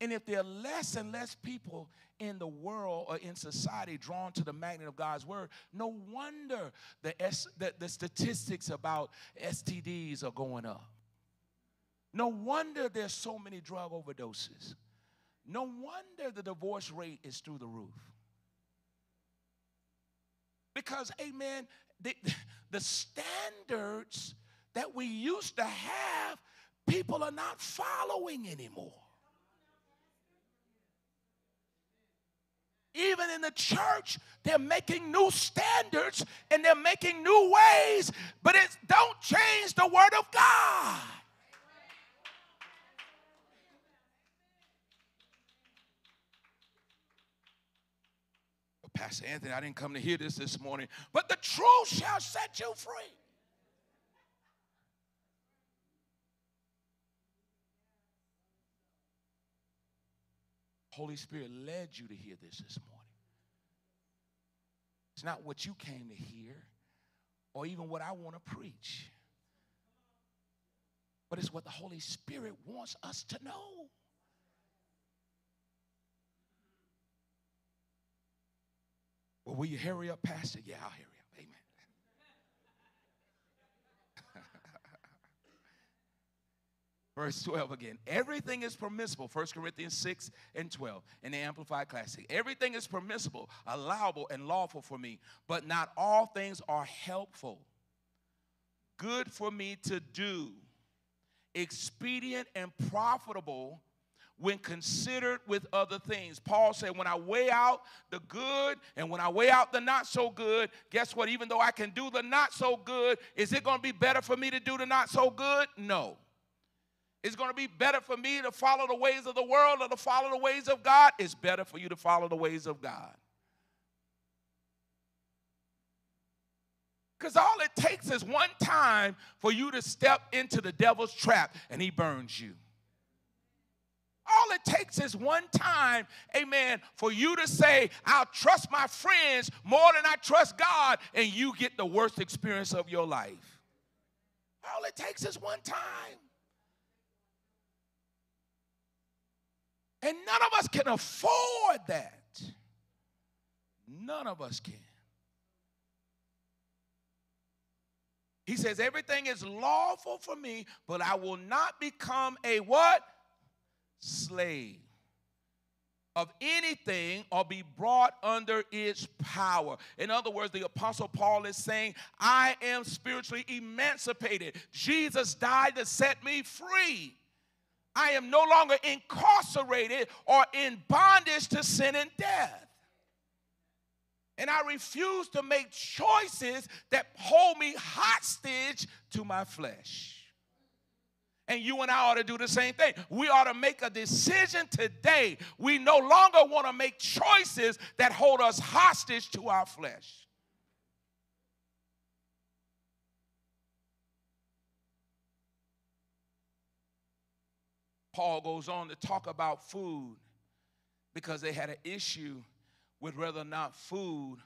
And if there are less and less people in the world or in society drawn to the magnet of God's word, no wonder the, S, the, the statistics about STDs are going up. No wonder there's so many drug overdoses. No wonder the divorce rate is through the roof. Because, amen, the, the standards that we used to have, people are not following anymore. Even in the church, they're making new standards and they're making new ways, but it don't change the word of God. Pastor Anthony, I didn't come to hear this this morning, but the truth shall set you free. Holy Spirit led you to hear this this morning. It's not what you came to hear or even what I want to preach, but it's what the Holy Spirit wants us to know. Well, will you hurry up, Pastor? Yeah, I'll hurry up. Verse 12 again. Everything is permissible. 1 Corinthians 6 and 12 in the Amplified Classic. Everything is permissible, allowable, and lawful for me, but not all things are helpful. Good for me to do, expedient and profitable when considered with other things. Paul said, when I weigh out the good and when I weigh out the not so good, guess what? Even though I can do the not so good, is it going to be better for me to do the not so good? No. It's going to be better for me to follow the ways of the world or to follow the ways of God. It's better for you to follow the ways of God. Because all it takes is one time for you to step into the devil's trap and he burns you. All it takes is one time, amen, for you to say, I'll trust my friends more than I trust God, and you get the worst experience of your life. All it takes is one time. And none of us can afford that. None of us can. He says, Everything is lawful for me, but I will not become a what? Slave of anything or be brought under its power. In other words, the Apostle Paul is saying, I am spiritually emancipated. Jesus died to set me free. I am no longer incarcerated or in bondage to sin and death. And I refuse to make choices that hold me hostage to my flesh. And you and I ought to do the same thing. We ought to make a decision today. We no longer want to make choices that hold us hostage to our flesh. Paul goes on to talk about food because they had an issue with whether or not food,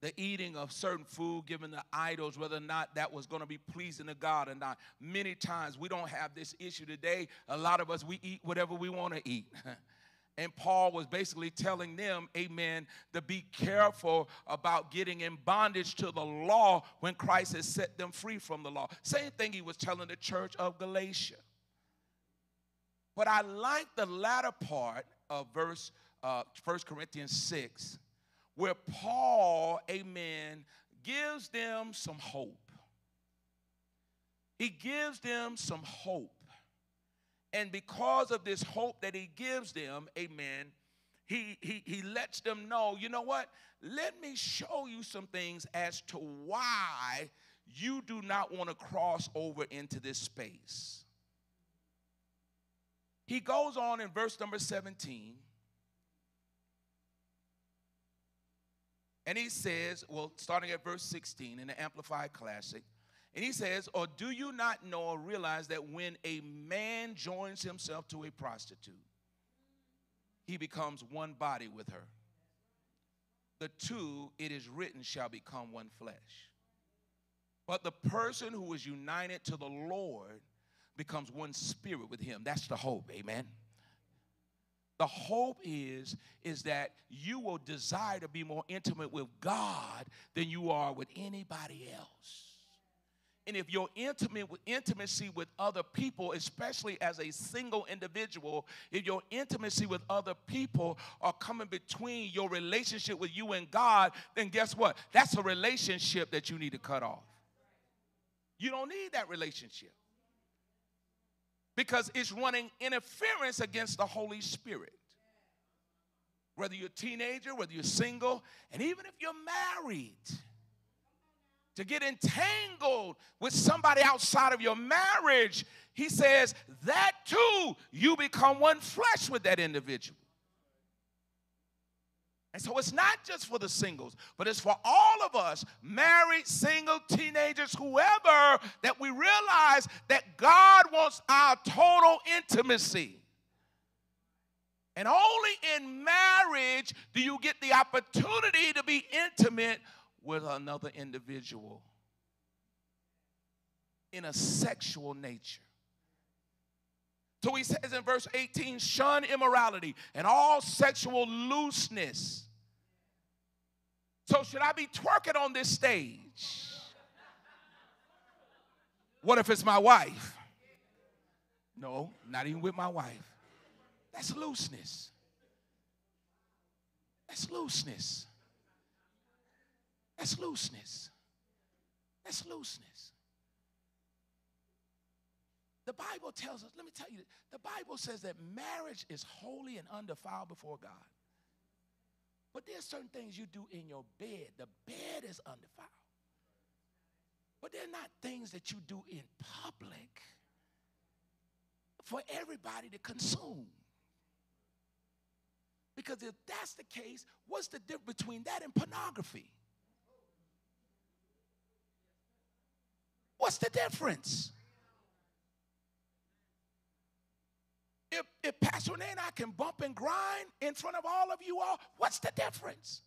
the eating of certain food given to idols, whether or not that was going to be pleasing to God or not. Many times we don't have this issue today. A lot of us, we eat whatever we want to eat. And Paul was basically telling them, amen, to be careful about getting in bondage to the law when Christ has set them free from the law. Same thing he was telling the church of Galatia. But I like the latter part of verse uh, 1 Corinthians 6, where Paul, amen, gives them some hope. He gives them some hope. And because of this hope that he gives them, amen, he, he, he lets them know, you know what? Let me show you some things as to why you do not want to cross over into this space. He goes on in verse number 17. And he says, well, starting at verse 16 in the Amplified Classic, and he says, Or do you not know or realize that when a man joins himself to a prostitute, he becomes one body with her? The two, it is written, shall become one flesh. But the person who is united to the Lord becomes one spirit with him. That's the hope. Amen. The hope is is that you will desire to be more intimate with God than you are with anybody else. And if you're intimate with intimacy with other people, especially as a single individual, if your intimacy with other people are coming between your relationship with you and God, then guess what? That's a relationship that you need to cut off. You don't need that relationship because it's running interference against the Holy Spirit. Whether you're a teenager, whether you're single, and even if you're married to get entangled with somebody outside of your marriage, he says that too, you become one flesh with that individual. And so it's not just for the singles, but it's for all of us, married, single, teenagers, whoever, that we realize that God wants our total intimacy. And only in marriage do you get the opportunity to be intimate with another individual in a sexual nature. So he says in verse 18, shun immorality and all sexual looseness. So, should I be twerking on this stage? What if it's my wife? No, not even with my wife. That's looseness. That's looseness. That's looseness. That's looseness. The Bible tells us, let me tell you, the Bible says that marriage is holy and undefiled before God. But there's certain things you do in your bed. The bed is undefiled. But they're not things that you do in public for everybody to consume. Because if that's the case, what's the difference between that and pornography? What's the difference? If, if Pastor Renee and I can bump and grind in front of all of you all, what's the difference?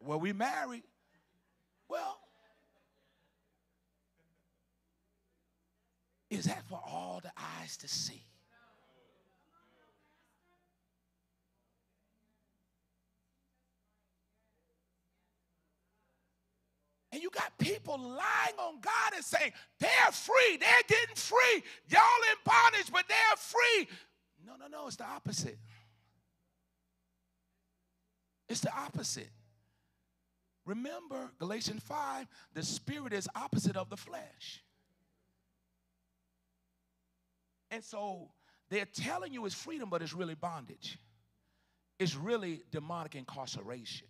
Well, we married. Well, is that for all the eyes to see? And you got people lying on God and saying, they're free, they're getting free. Y'all in bondage, but they're free. No, no, no, it's the opposite. It's the opposite. Remember, Galatians 5, the spirit is opposite of the flesh. And so they're telling you it's freedom, but it's really bondage. It's really demonic incarceration.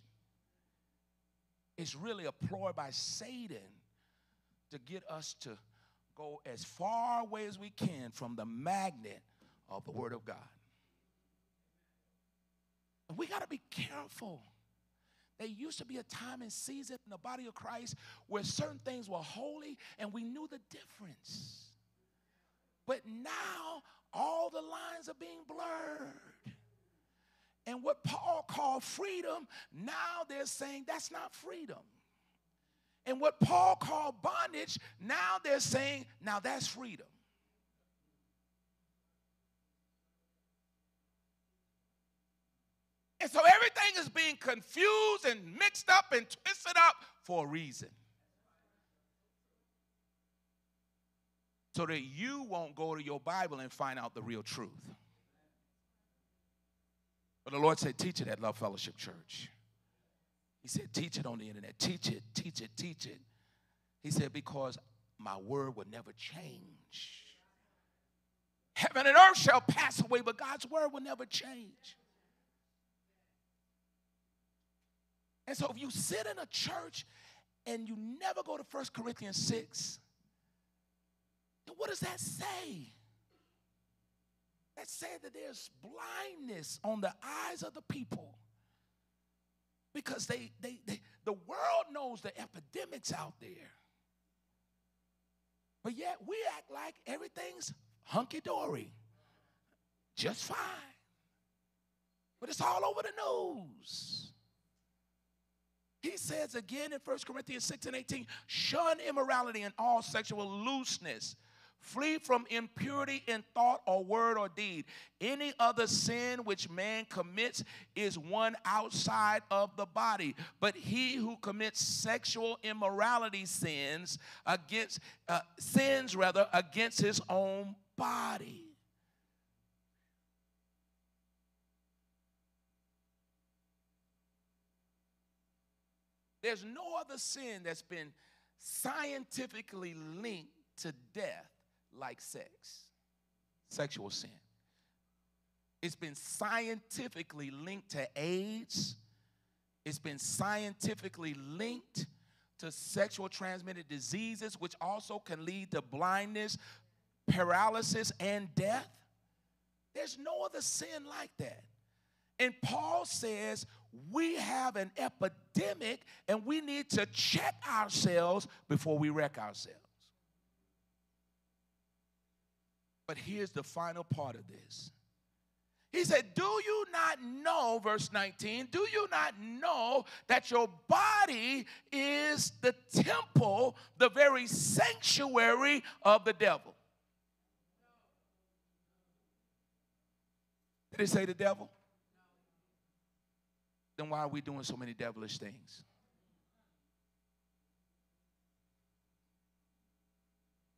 It's really a ploy by Satan to get us to go as far away as we can from the magnet of the Word of God. And we got to be careful. There used to be a time and season in the body of Christ where certain things were holy and we knew the difference. But now all the lines are being blurred. And what Paul called freedom, now they're saying that's not freedom. And what Paul called bondage, now they're saying, now that's freedom. And so everything is being confused and mixed up and twisted up for a reason. So that you won't go to your Bible and find out the real truth. But the Lord said, teach it at Love Fellowship Church. He said, teach it on the internet. Teach it, teach it, teach it. He said, because my word will never change. Heaven and earth shall pass away, but God's word will never change. And so if you sit in a church and you never go to 1 Corinthians 6, then what does that say? That said that there's blindness on the eyes of the people because they, they, they the world knows the epidemics out there. But yet we act like everything's hunky-dory just fine. But it's all over the news. He says again in 1 corinthians 6 and 18 shun immorality and all sexual looseness Flee from impurity in thought or word or deed. Any other sin which man commits is one outside of the body. But he who commits sexual immorality sins against uh, sins rather against his own body. There's no other sin that's been scientifically linked to death like sex, sexual sin. It's been scientifically linked to AIDS. It's been scientifically linked to sexual transmitted diseases, which also can lead to blindness, paralysis, and death. There's no other sin like that. And Paul says we have an epidemic and we need to check ourselves before we wreck ourselves. But here's the final part of this. He said, Do you not know, verse 19, do you not know that your body is the temple, the very sanctuary of the devil? Did it say the devil? then why are we doing so many devilish things?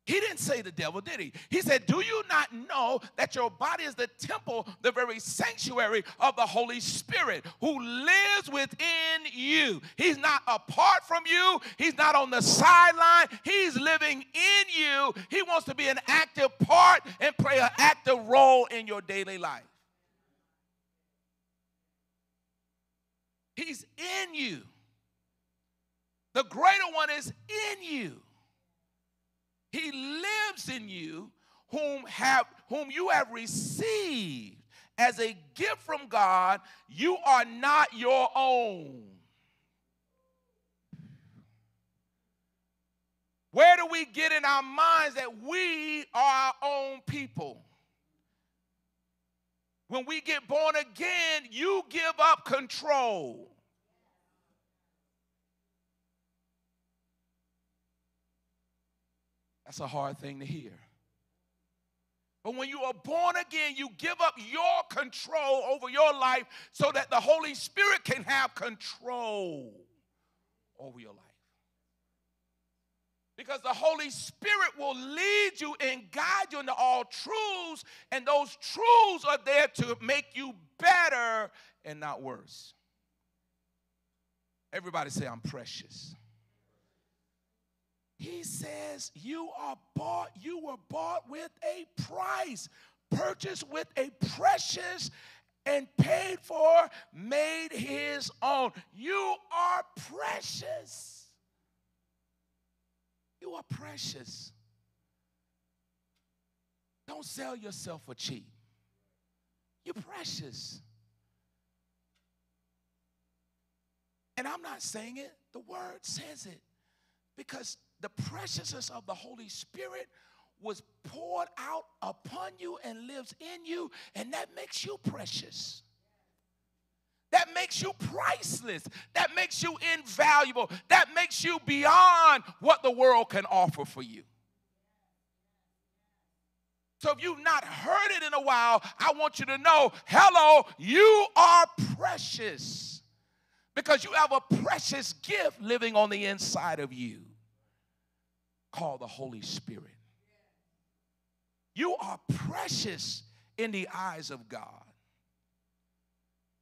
He didn't say the devil, did he? He said, Do you not know that your body is the temple, the very sanctuary of the Holy Spirit who lives within you? He's not apart from you, He's not on the sideline, He's living in you. He wants to be an active part and play an active role in your daily life. He's in you. The greater one is in you. He lives in you, whom have whom you have received as a gift from God. You are not your own. Where do we get in our minds that we are our own people? When we get born again, you give up control. That's a hard thing to hear. But when you are born again, you give up your control over your life so that the Holy Spirit can have control over your life. Because the Holy Spirit will lead you and guide you into all truths, and those truths are there to make you better and not worse. Everybody say, I'm precious. He says, You are bought, you were bought with a price, purchased with a precious and paid for, made his own. You are precious. You are precious. Don't sell yourself for cheap. You're precious. And I'm not saying it, the word says it. Because the preciousness of the Holy Spirit was poured out upon you and lives in you, and that makes you precious. That makes you priceless, that makes you invaluable, that makes you beyond what the world can offer for you. So if you've not heard it in a while, I want you to know hello, you are precious. Because you have a precious gift living on the inside of you called the Holy Spirit. You are precious in the eyes of God.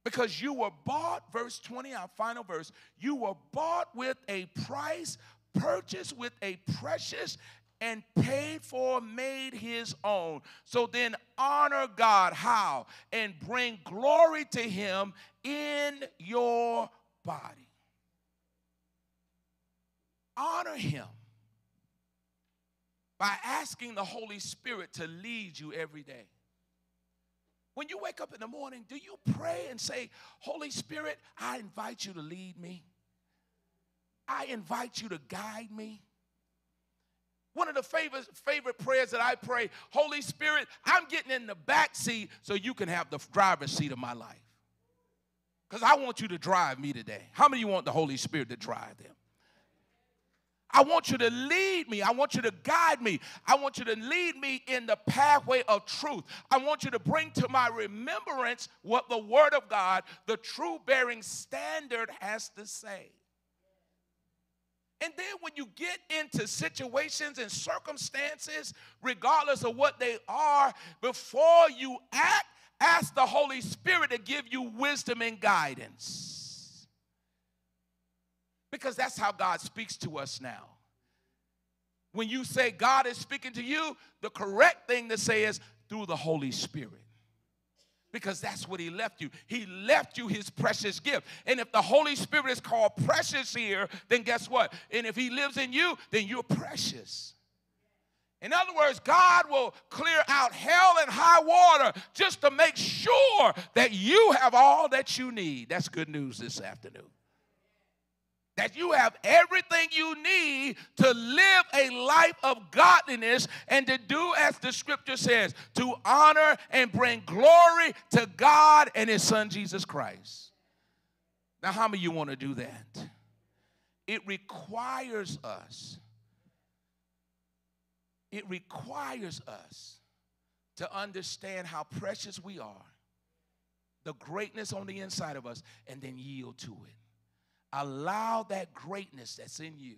Because you were bought, verse 20, our final verse, you were bought with a price, purchased with a precious and paid for, made his own. So then honor God. How? And bring glory to him in your body. Honor him by asking the Holy Spirit to lead you every day. When you wake up in the morning, do you pray and say, Holy Spirit, I invite you to lead me? I invite you to guide me. One of the favorite, favorite prayers that I pray, Holy Spirit, I'm getting in the back seat so you can have the driver's seat of my life. Because I want you to drive me today. How many want the Holy Spirit to drive them? I want you to lead me. I want you to guide me. I want you to lead me in the pathway of truth. I want you to bring to my remembrance what the Word of God, the true bearing standard, has to say. And then when you get into situations and circumstances, regardless of what they are, before you act, ask the Holy Spirit to give you wisdom and guidance. Because that's how God speaks to us now. When you say God is speaking to you, the correct thing to say is through the Holy Spirit because that's what he left you. He left you his precious gift. And if the Holy Spirit is called precious here, then guess what? And if he lives in you, then you're precious. In other words, God will clear out hell and high water just to make sure that you have all that you need. That's good news this afternoon that you have everything you need to live a life of godliness and to do as the scripture says to honor and bring glory to God and His Son Jesus Christ. Now, how many of you want to do that? It requires us, it requires us to understand how precious we are, the greatness on the inside of us, and then yield to it. Allow that greatness that's in you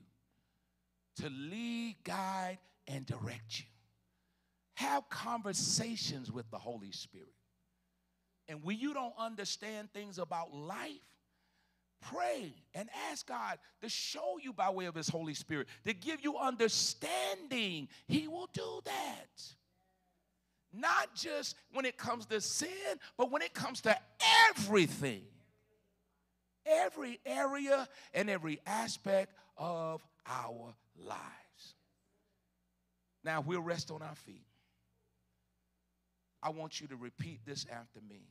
to lead, guide, and direct you. Have conversations with the Holy Spirit. And when you don't understand things about life, pray and ask God to show you by way of His Holy Spirit, to give you understanding. He will do that. Not just when it comes to sin, but when it comes to everything every area and every aspect of our lives. Now we'll rest on our feet. I want you to repeat this after me.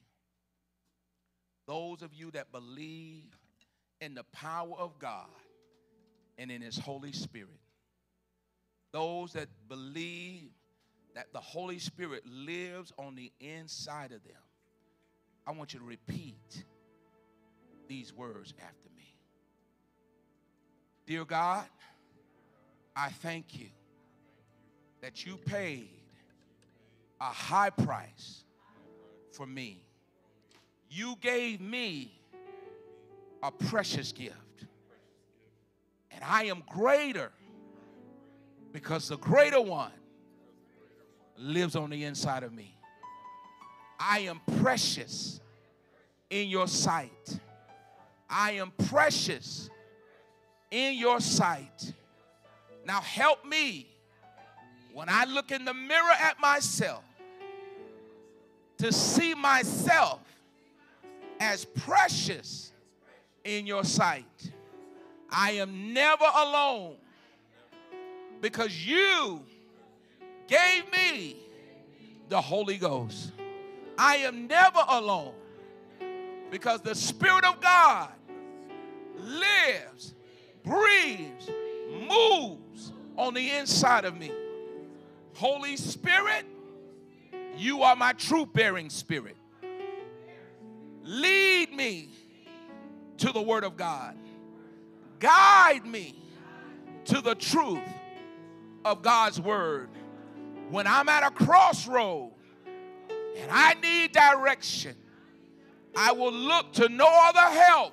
Those of you that believe in the power of God and in His Holy Spirit, those that believe that the Holy Spirit lives on the inside of them, I want you to repeat these words after me Dear God, I thank you that you paid a high price for me. You gave me a precious gift. And I am greater because the greater one lives on the inside of me. I am precious in your sight. I am precious in your sight. Now help me when I look in the mirror at myself to see myself as precious in your sight. I am never alone because you gave me the Holy Ghost. I am never alone because the Spirit of God lives, breathes, moves on the inside of me. Holy Spirit, you are my truth bearing spirit. Lead me to the Word of God, guide me to the truth of God's Word. When I'm at a crossroad and I need direction, I will look to no other help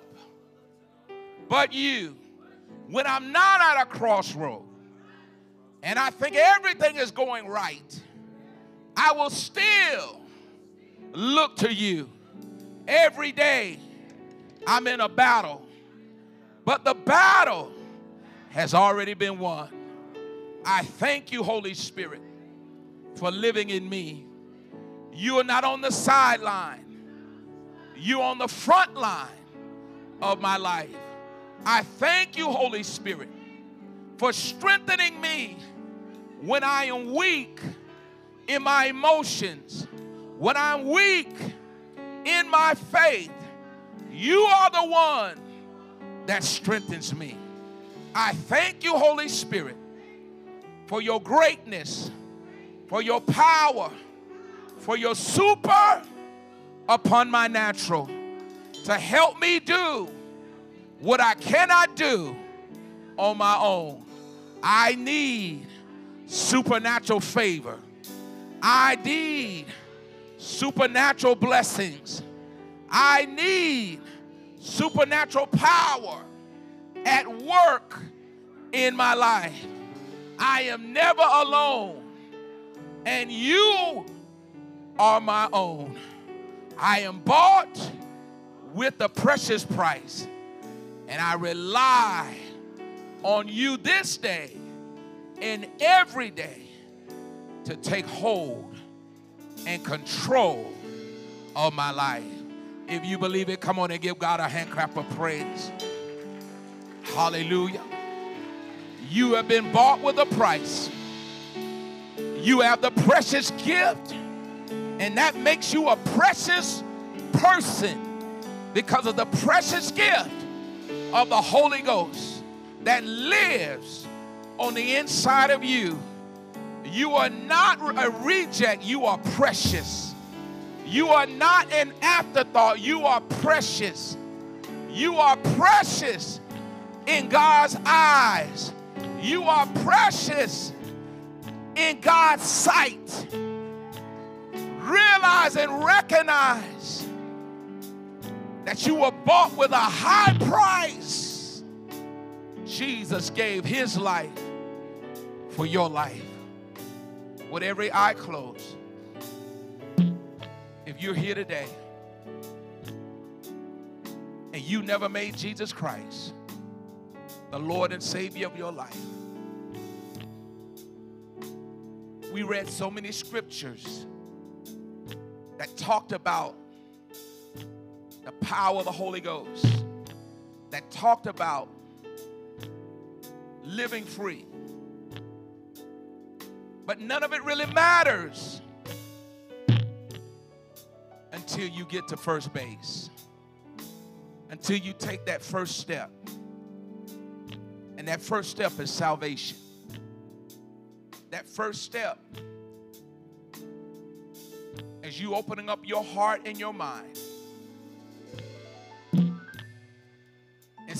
but you. When I'm not at a crossroad and I think everything is going right, I will still look to you. Every day I'm in a battle, but the battle has already been won. I thank you, Holy Spirit, for living in me. You are not on the sideline you are on the front line of my life. I thank you, Holy Spirit, for strengthening me when I am weak in my emotions, when I'm weak in my faith. You are the one that strengthens me. I thank you, Holy Spirit, for your greatness, for your power, for your super upon my natural to help me do what I cannot do on my own. I need supernatural favor. I need supernatural blessings. I need supernatural power at work in my life. I am never alone, and you are my own. I am bought with a precious price, and I rely on you this day and every day to take hold and control of my life. If you believe it, come on and give God a hand clap of praise. Hallelujah. You have been bought with a price. You have the precious gift, and that makes you a precious person because of the precious gift of the Holy Ghost that lives on the inside of you. You are not a reject, you are precious. You are not an afterthought, you are precious. You are precious in God's eyes. You are precious in God's sight. Realize and recognize that you were bought with a high price. Jesus gave his life for your life. With every eye closed, if you're here today and you never made Jesus Christ the Lord and Savior of your life, we read so many scriptures that talked about the power of the Holy Ghost, that talked about living free. But none of it really matters until you get to first base, until you take that first step. And that first step is salvation. That first step is you opening up your heart and your mind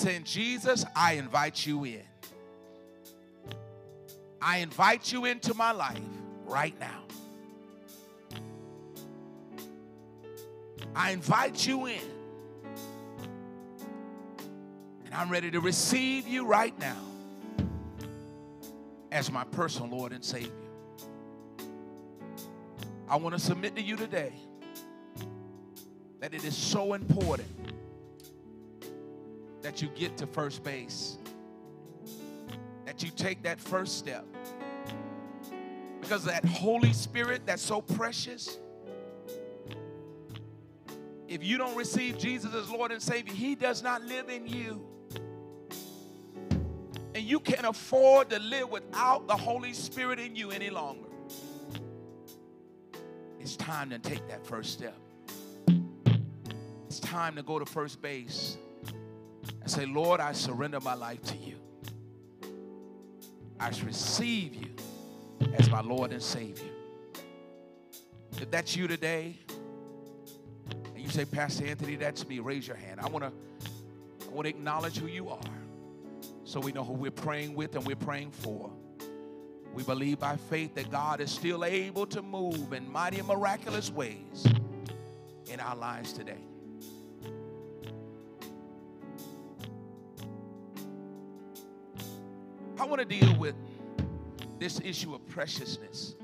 saying, Jesus, I invite you in. I invite you into my life right now. I invite you in. And I'm ready to receive you right now as my personal Lord and Savior. I want to submit to you today that it is so important that you get to first base, that you take that first step. Because that Holy Spirit that's so precious, if you don't receive Jesus as Lord and Savior, He does not live in you. And you can't afford to live without the Holy Spirit in you any longer. It's time to take that first step. It's time to go to first base say, Lord, I surrender my life to you. I receive you as my Lord and Savior. If that's you today, and you say, Pastor Anthony, that's me, raise your hand. I want to I want to acknowledge who you are so we know who we're praying with and we're praying for. We believe by faith that God is still able to move in mighty and miraculous ways in our lives today. I want to deal with this issue of preciousness.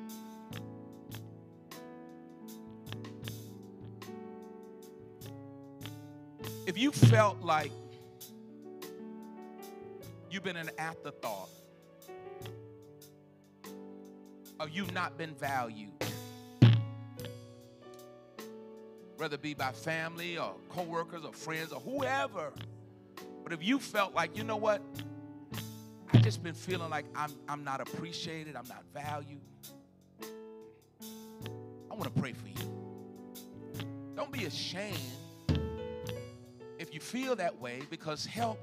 If you felt like you've been an afterthought, or you've not been valued, whether it be by family or coworkers or friends or whoever. But if you felt like, you know what, I just been feeling like I'm, I'm not appreciated, I'm not valued. I want to pray for you. Don't be ashamed if you feel that way because help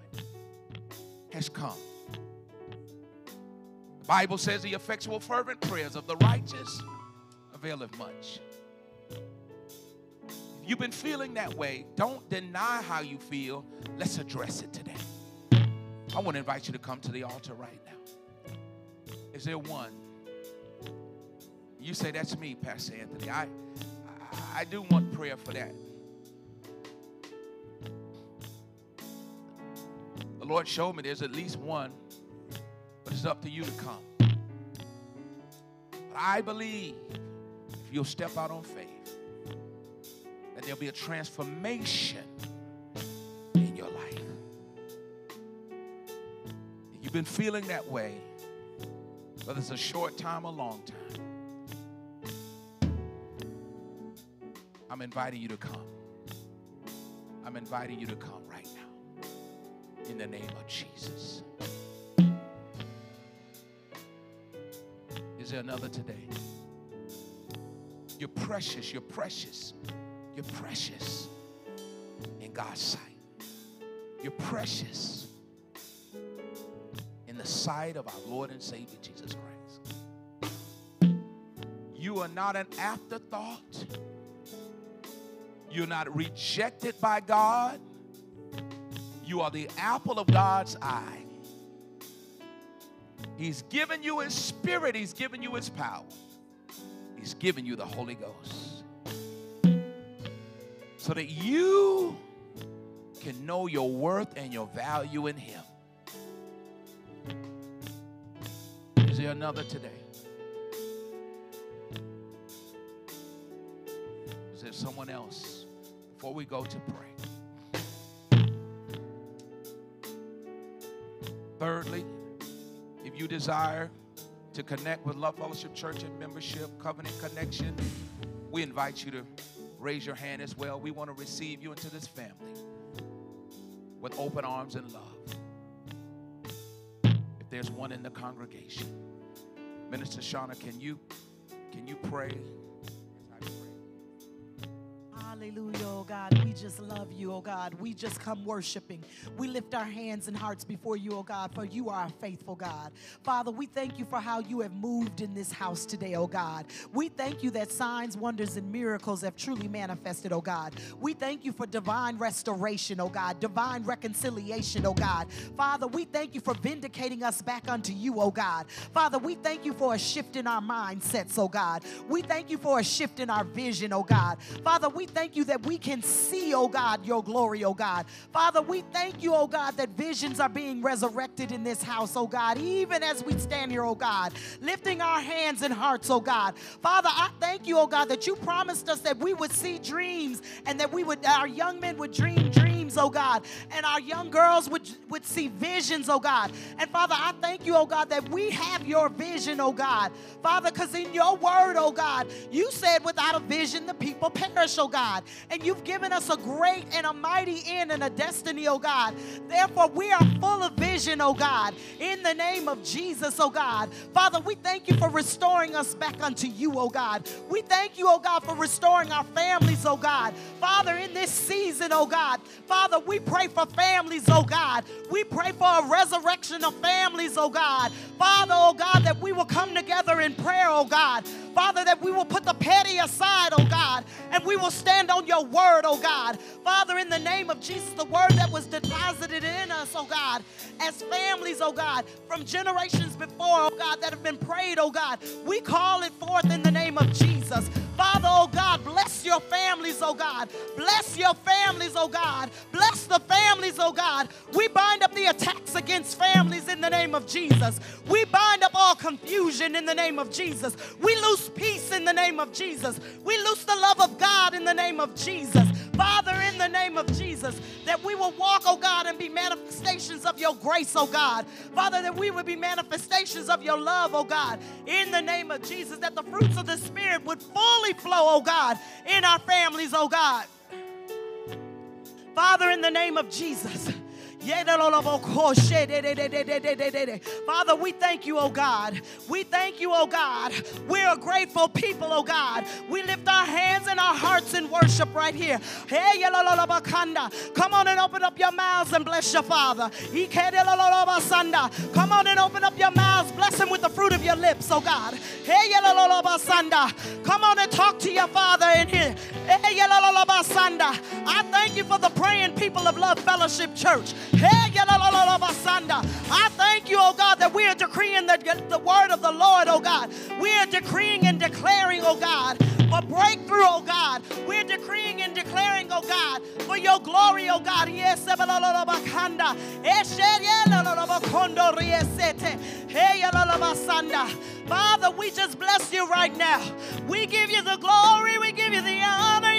has come. The Bible says the effectual fervent prayers of the righteous availeth much. If you've been feeling that way, don't deny how you feel. Let's address it today. I want to invite you to come to the altar right now. Is there one? You say, That's me, Pastor Anthony. I, I, I do want prayer for that. The Lord showed me there's at least one, but it's up to you to come. But I believe if you'll step out on faith, that there'll be a transformation been feeling that way, whether it's a short time or a long time, I'm inviting you to come. I'm inviting you to come right now in the name of Jesus. Is there another today? You're precious, you're precious, you're precious in God's sight. You're precious the sight of our Lord and Savior Jesus Christ. You are not an afterthought. You're not rejected by God. You are the apple of God's eye. He's given you His Spirit, He's given you His power, He's given you the Holy Ghost. So that you can know your worth and your value in Him. Another today? Is there someone else before we go to pray? Thirdly, if you desire to connect with Love Fellowship Church and membership, covenant connection, we invite you to raise your hand as well. We want to receive you into this family with open arms and love. If there's one in the congregation, Minister Shauna, can you can you pray? Hallelujah, oh God. We just love you, oh God. We just come worshiping. We lift our hands and hearts before you, oh God, for you are a faithful God. Father, we thank you for how you have moved in this house today, oh God. We thank you that signs, wonders, and miracles have truly manifested, oh God. We thank you for divine restoration, oh God, divine reconciliation, oh God. Father, we thank you for vindicating us back unto you, oh God. Father, we thank you for a shift in our mindsets, oh God. We thank you for a shift in our vision, oh God. Father, we thank you that we can see, oh God, your glory, oh God. Father, we thank you, oh God, that visions are being resurrected in this house, oh God, even as we stand here, oh God, lifting our hands and hearts, oh God. Father, I thank you, oh God, that you promised us that we would see dreams and that we would, our young men would dream dreams, oh God, and our young girls would, would see visions, oh God. And Father, I thank you, oh God, that we have your vision, oh God. Father, because in your word, oh God, you said without a vision, the people perish, oh God. And you've given us a great and a mighty end and a destiny, oh God. Therefore, we are full of vision, oh God, in the name of Jesus, oh God. Father, we thank you for restoring us back unto you, oh God. We thank you, oh God, for restoring our families, oh God. Father, in this season, oh God, Father, we pray for families, oh God. We pray for a resurrection of families, oh God. Father, oh God, that we will come together in prayer, oh God. Father, that we will put the petty aside, oh God, and we will stand on your word, oh God. Father, in the name of Jesus, the word that was deposited in us, oh God, as families, oh God, from generations before, oh God, that have been prayed, oh God, we call it forth in the name of Jesus. Father, oh God, bless your families, oh God. Bless your families, oh God. Bless the families, oh God. We bind up the attacks against families in the name of Jesus. We bind up all confusion in the name of Jesus. We loose peace in the name of Jesus. We loose the love of God in the name of Jesus. Father, in the name of Jesus, that we will walk, oh God, and be manifestations of your grace, oh God. Father, that we would be manifestations of your love, oh God, in the name of Jesus, that the fruits of the Spirit would fully flow, oh God, in our families, oh God. Father, in the name of Jesus. Father, we thank you, oh God. We thank you, oh God. We're a grateful people, oh God. We lift our hands and our hearts in worship right here. Come on and open up your mouths and bless your Father. Come on and open up your mouths. Bless him with the fruit of your lips, oh God. Come on and talk to your Father in here. I thank you for the praying people of Love Fellowship Church. I thank you, oh God, that we are decreeing the, the word of the Lord, oh God. We are decreeing and declaring, oh God, for breakthrough, oh God. We're decreeing and declaring, oh God, for your glory, oh God. Yes, Father, we just bless you right now. We give you the glory, we give you the honor,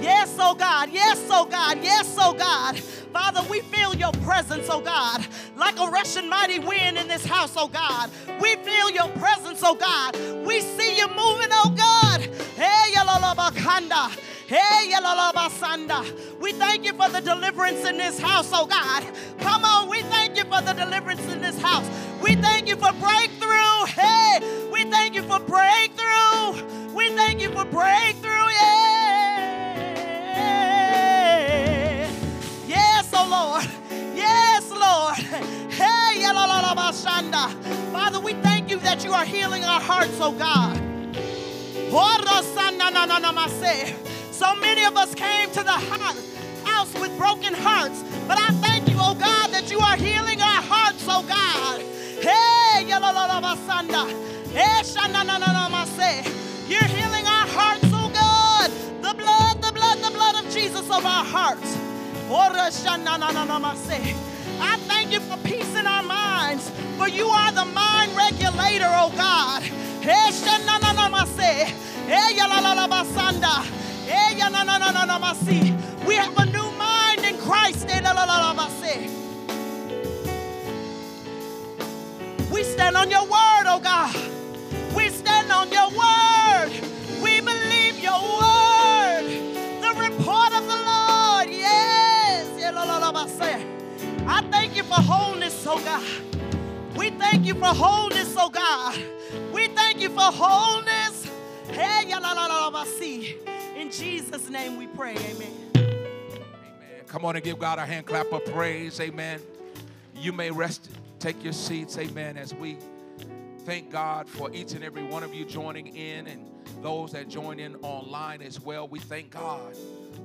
Yes, oh God. Yes, oh God. Yes, oh God. Father, we feel your presence, oh God, like a rushing mighty wind in this house, oh God. We feel your presence, oh God. We see you moving, oh God. Hey. Hey, yalalabasanda. We thank you for the deliverance in this house, oh God. Come on, we thank you for the deliverance in this house. We thank you for breakthrough. Hey, we thank you for breakthrough. We thank you for breakthrough. Yeah. Yes, oh Lord. Yes, Lord. Hey, Father, we thank you that you are healing our hearts, oh God. So many of us came to the house with broken hearts, but I thank you, oh God, that you are healing our hearts, oh God. Hey, eh, you're healing our hearts, oh God. The blood, the blood, the blood of Jesus of our hearts. I thank you for peace in our minds, for you are the mind regulator, oh God. Eh, We have a new mind in Christ. We stand on your word, oh God. We stand on your word. We believe your word. The report of the Lord. Yes. I thank you for wholeness, oh God. We thank you for wholeness, oh God. We thank you for wholeness. Hey, In Jesus' name we pray. Amen. Amen. Come on and give God a hand clap of praise. Amen. You may rest, take your seats. Amen. As we thank God for each and every one of you joining in and those that join in online as well. We thank God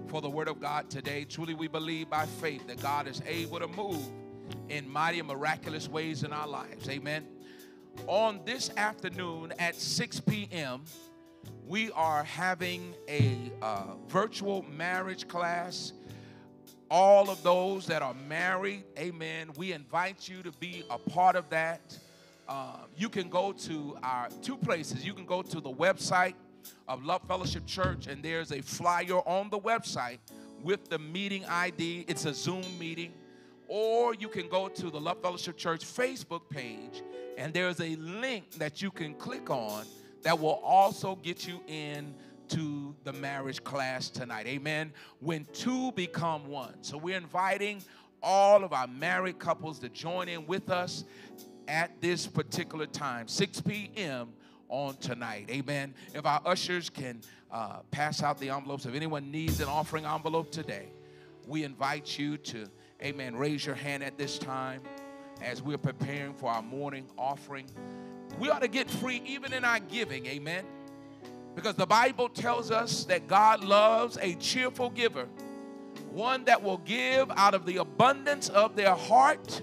for the word of God today. Truly, we believe by faith that God is able to move in mighty and miraculous ways in our lives. Amen. On this afternoon at 6 p.m., we are having a uh, virtual marriage class. All of those that are married, amen, we invite you to be a part of that. Uh, you can go to our two places. You can go to the website of Love Fellowship Church, and there's a flyer on the website with the meeting ID. It's a Zoom meeting. Or you can go to the Love Fellowship Church Facebook page, and there's a link that you can click on that will also get you in to the marriage class tonight. Amen. When two become one. So we're inviting all of our married couples to join in with us at this particular time, 6 p.m on tonight. Amen. If our ushers can uh, pass out the envelopes, if anyone needs an offering envelope today, we invite you to, amen, raise your hand at this time as we're preparing for our morning offering. We ought to get free even in our giving. Amen. Because the Bible tells us that God loves a cheerful giver, one that will give out of the abundance of their heart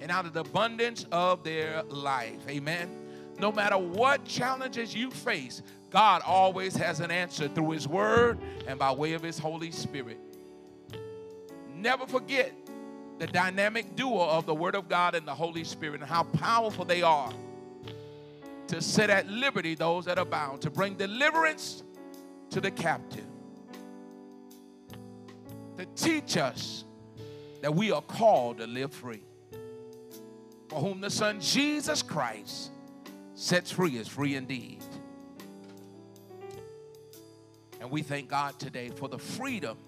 and out of the abundance of their life. Amen no matter what challenges you face, God always has an answer through His Word and by way of His Holy Spirit. Never forget the dynamic duo of the Word of God and the Holy Spirit and how powerful they are to set at liberty those that are bound, to bring deliverance to the captive, to teach us that we are called to live free. For whom the Son Jesus Christ sets free is free indeed. And we thank God today for the freedom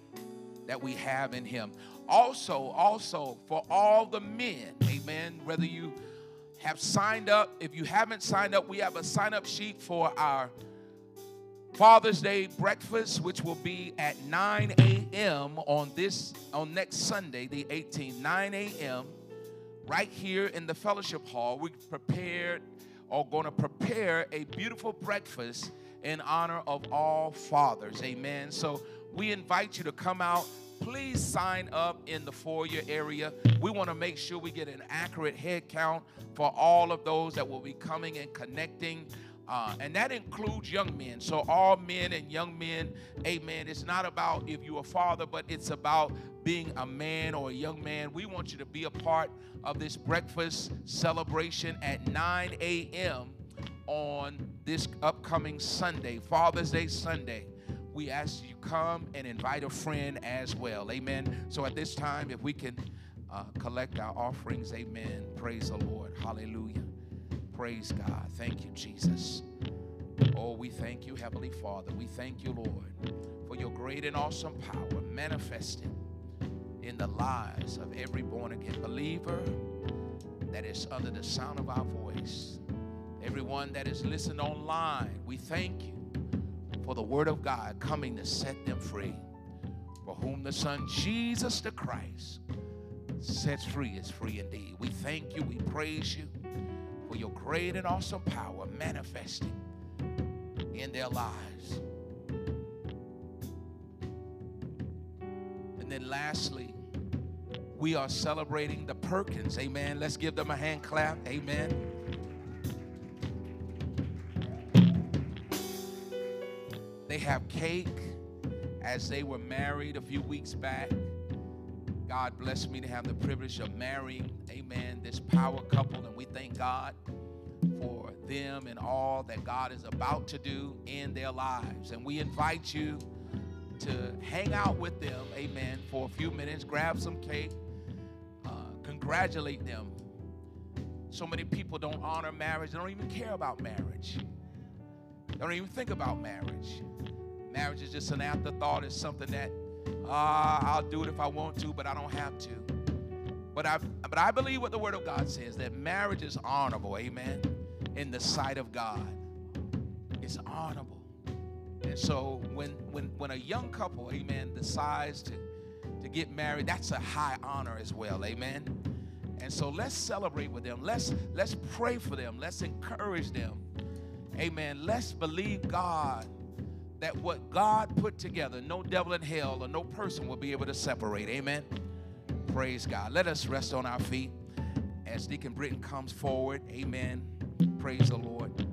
that we have in Him. Also, also for all the men, amen, whether you have signed up, if you haven't signed up, we have a sign up sheet for our Father's Day breakfast, which will be at 9 a.m. on this on next Sunday, the 18th, 9 a.m right here in the fellowship hall, we prepared or going to prepare a beautiful breakfast in honor of all fathers. Amen. So we invite you to come out. Please sign up in the foyer area. We want to make sure we get an accurate head count for all of those that will be coming and connecting. Uh, and that includes young men. So, all men and young men, amen. It's not about if you're a father, but it's about being a man or a young man. We want you to be a part of this breakfast celebration at 9 a.m. on this upcoming Sunday, Father's Day Sunday we ask you come and invite a friend as well. Amen. So at this time, if we can uh, collect our offerings, amen. Praise the Lord. Hallelujah. Praise God. Thank you, Jesus. Oh, we thank you, Heavenly Father. We thank you, Lord, for your great and awesome power manifested in the lives of every born again believer that is under the sound of our voice. Everyone that is listening online, we thank you for the word of God coming to set them free. For whom the Son Jesus the Christ sets free is free indeed. We thank you, we praise you for your great and awesome power manifesting in their lives. And then lastly, we are celebrating the Perkins. Amen. Let's give them a hand clap. Amen. Have cake as they were married a few weeks back. God blessed me to have the privilege of marrying, amen, this power couple, and we thank God for them and all that God is about to do in their lives. And we invite you to hang out with them, amen, for a few minutes, grab some cake, uh, congratulate them. So many people don't honor marriage, they don't even care about marriage, they don't even think about marriage. Marriage is just an afterthought. It's something that uh, I'll do it if I want to, but I don't have to. But I, but I believe what the Word of God says that marriage is honorable, amen, in the sight of God. It's honorable. And so when when when a young couple, amen, decides to to get married, that's a high honor as well, amen. And so let's celebrate with them. Let's let's pray for them. Let's encourage them. Amen. Let's believe God that what God put together, no devil in hell or no person will be able to separate. Amen. Praise God. Let us rest on our feet as Deacon Britton comes forward. Amen. Praise the Lord.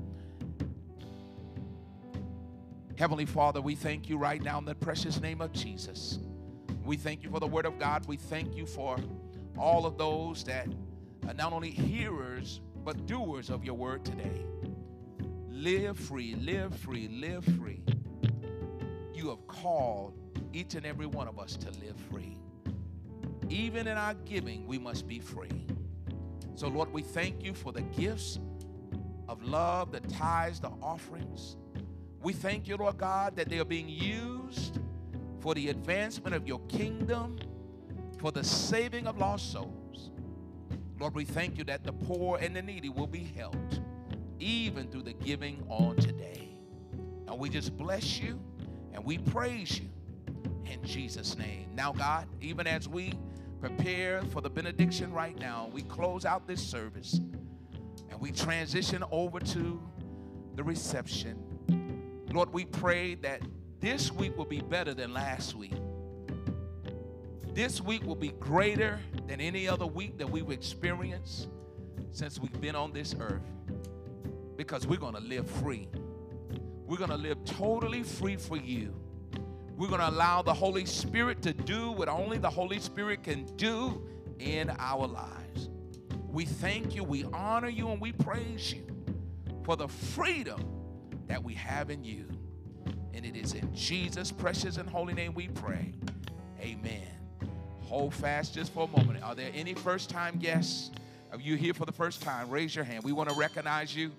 Heavenly Father, we thank you right now in the precious name of Jesus. We thank you for the word of God. We thank you for all of those that are not only hearers, but doers of your word today. Live free, live free, live free you have called each and every one of us to live free. Even in our giving, we must be free. So, Lord, we thank you for the gifts of love, the tithes, the offerings. We thank you, Lord God, that they are being used for the advancement of your kingdom, for the saving of lost souls. Lord, we thank you that the poor and the needy will be helped, even through the giving on today. And we just bless you and we praise you in Jesus' name. Now, God, even as we prepare for the benediction right now, we close out this service and we transition over to the reception. Lord, we pray that this week will be better than last week. This week will be greater than any other week that we've experienced since we've been on this earth because we're going to live free. We're going to live totally free for you. We're going to allow the Holy Spirit to do what only the Holy Spirit can do in our lives. We thank you, we honor you, and we praise you for the freedom that we have in you. And it is in Jesus' precious and holy name we pray. Amen. Hold fast just for a moment. Are there any first time guests? Are you here for the first time? Raise your hand. We want to recognize you.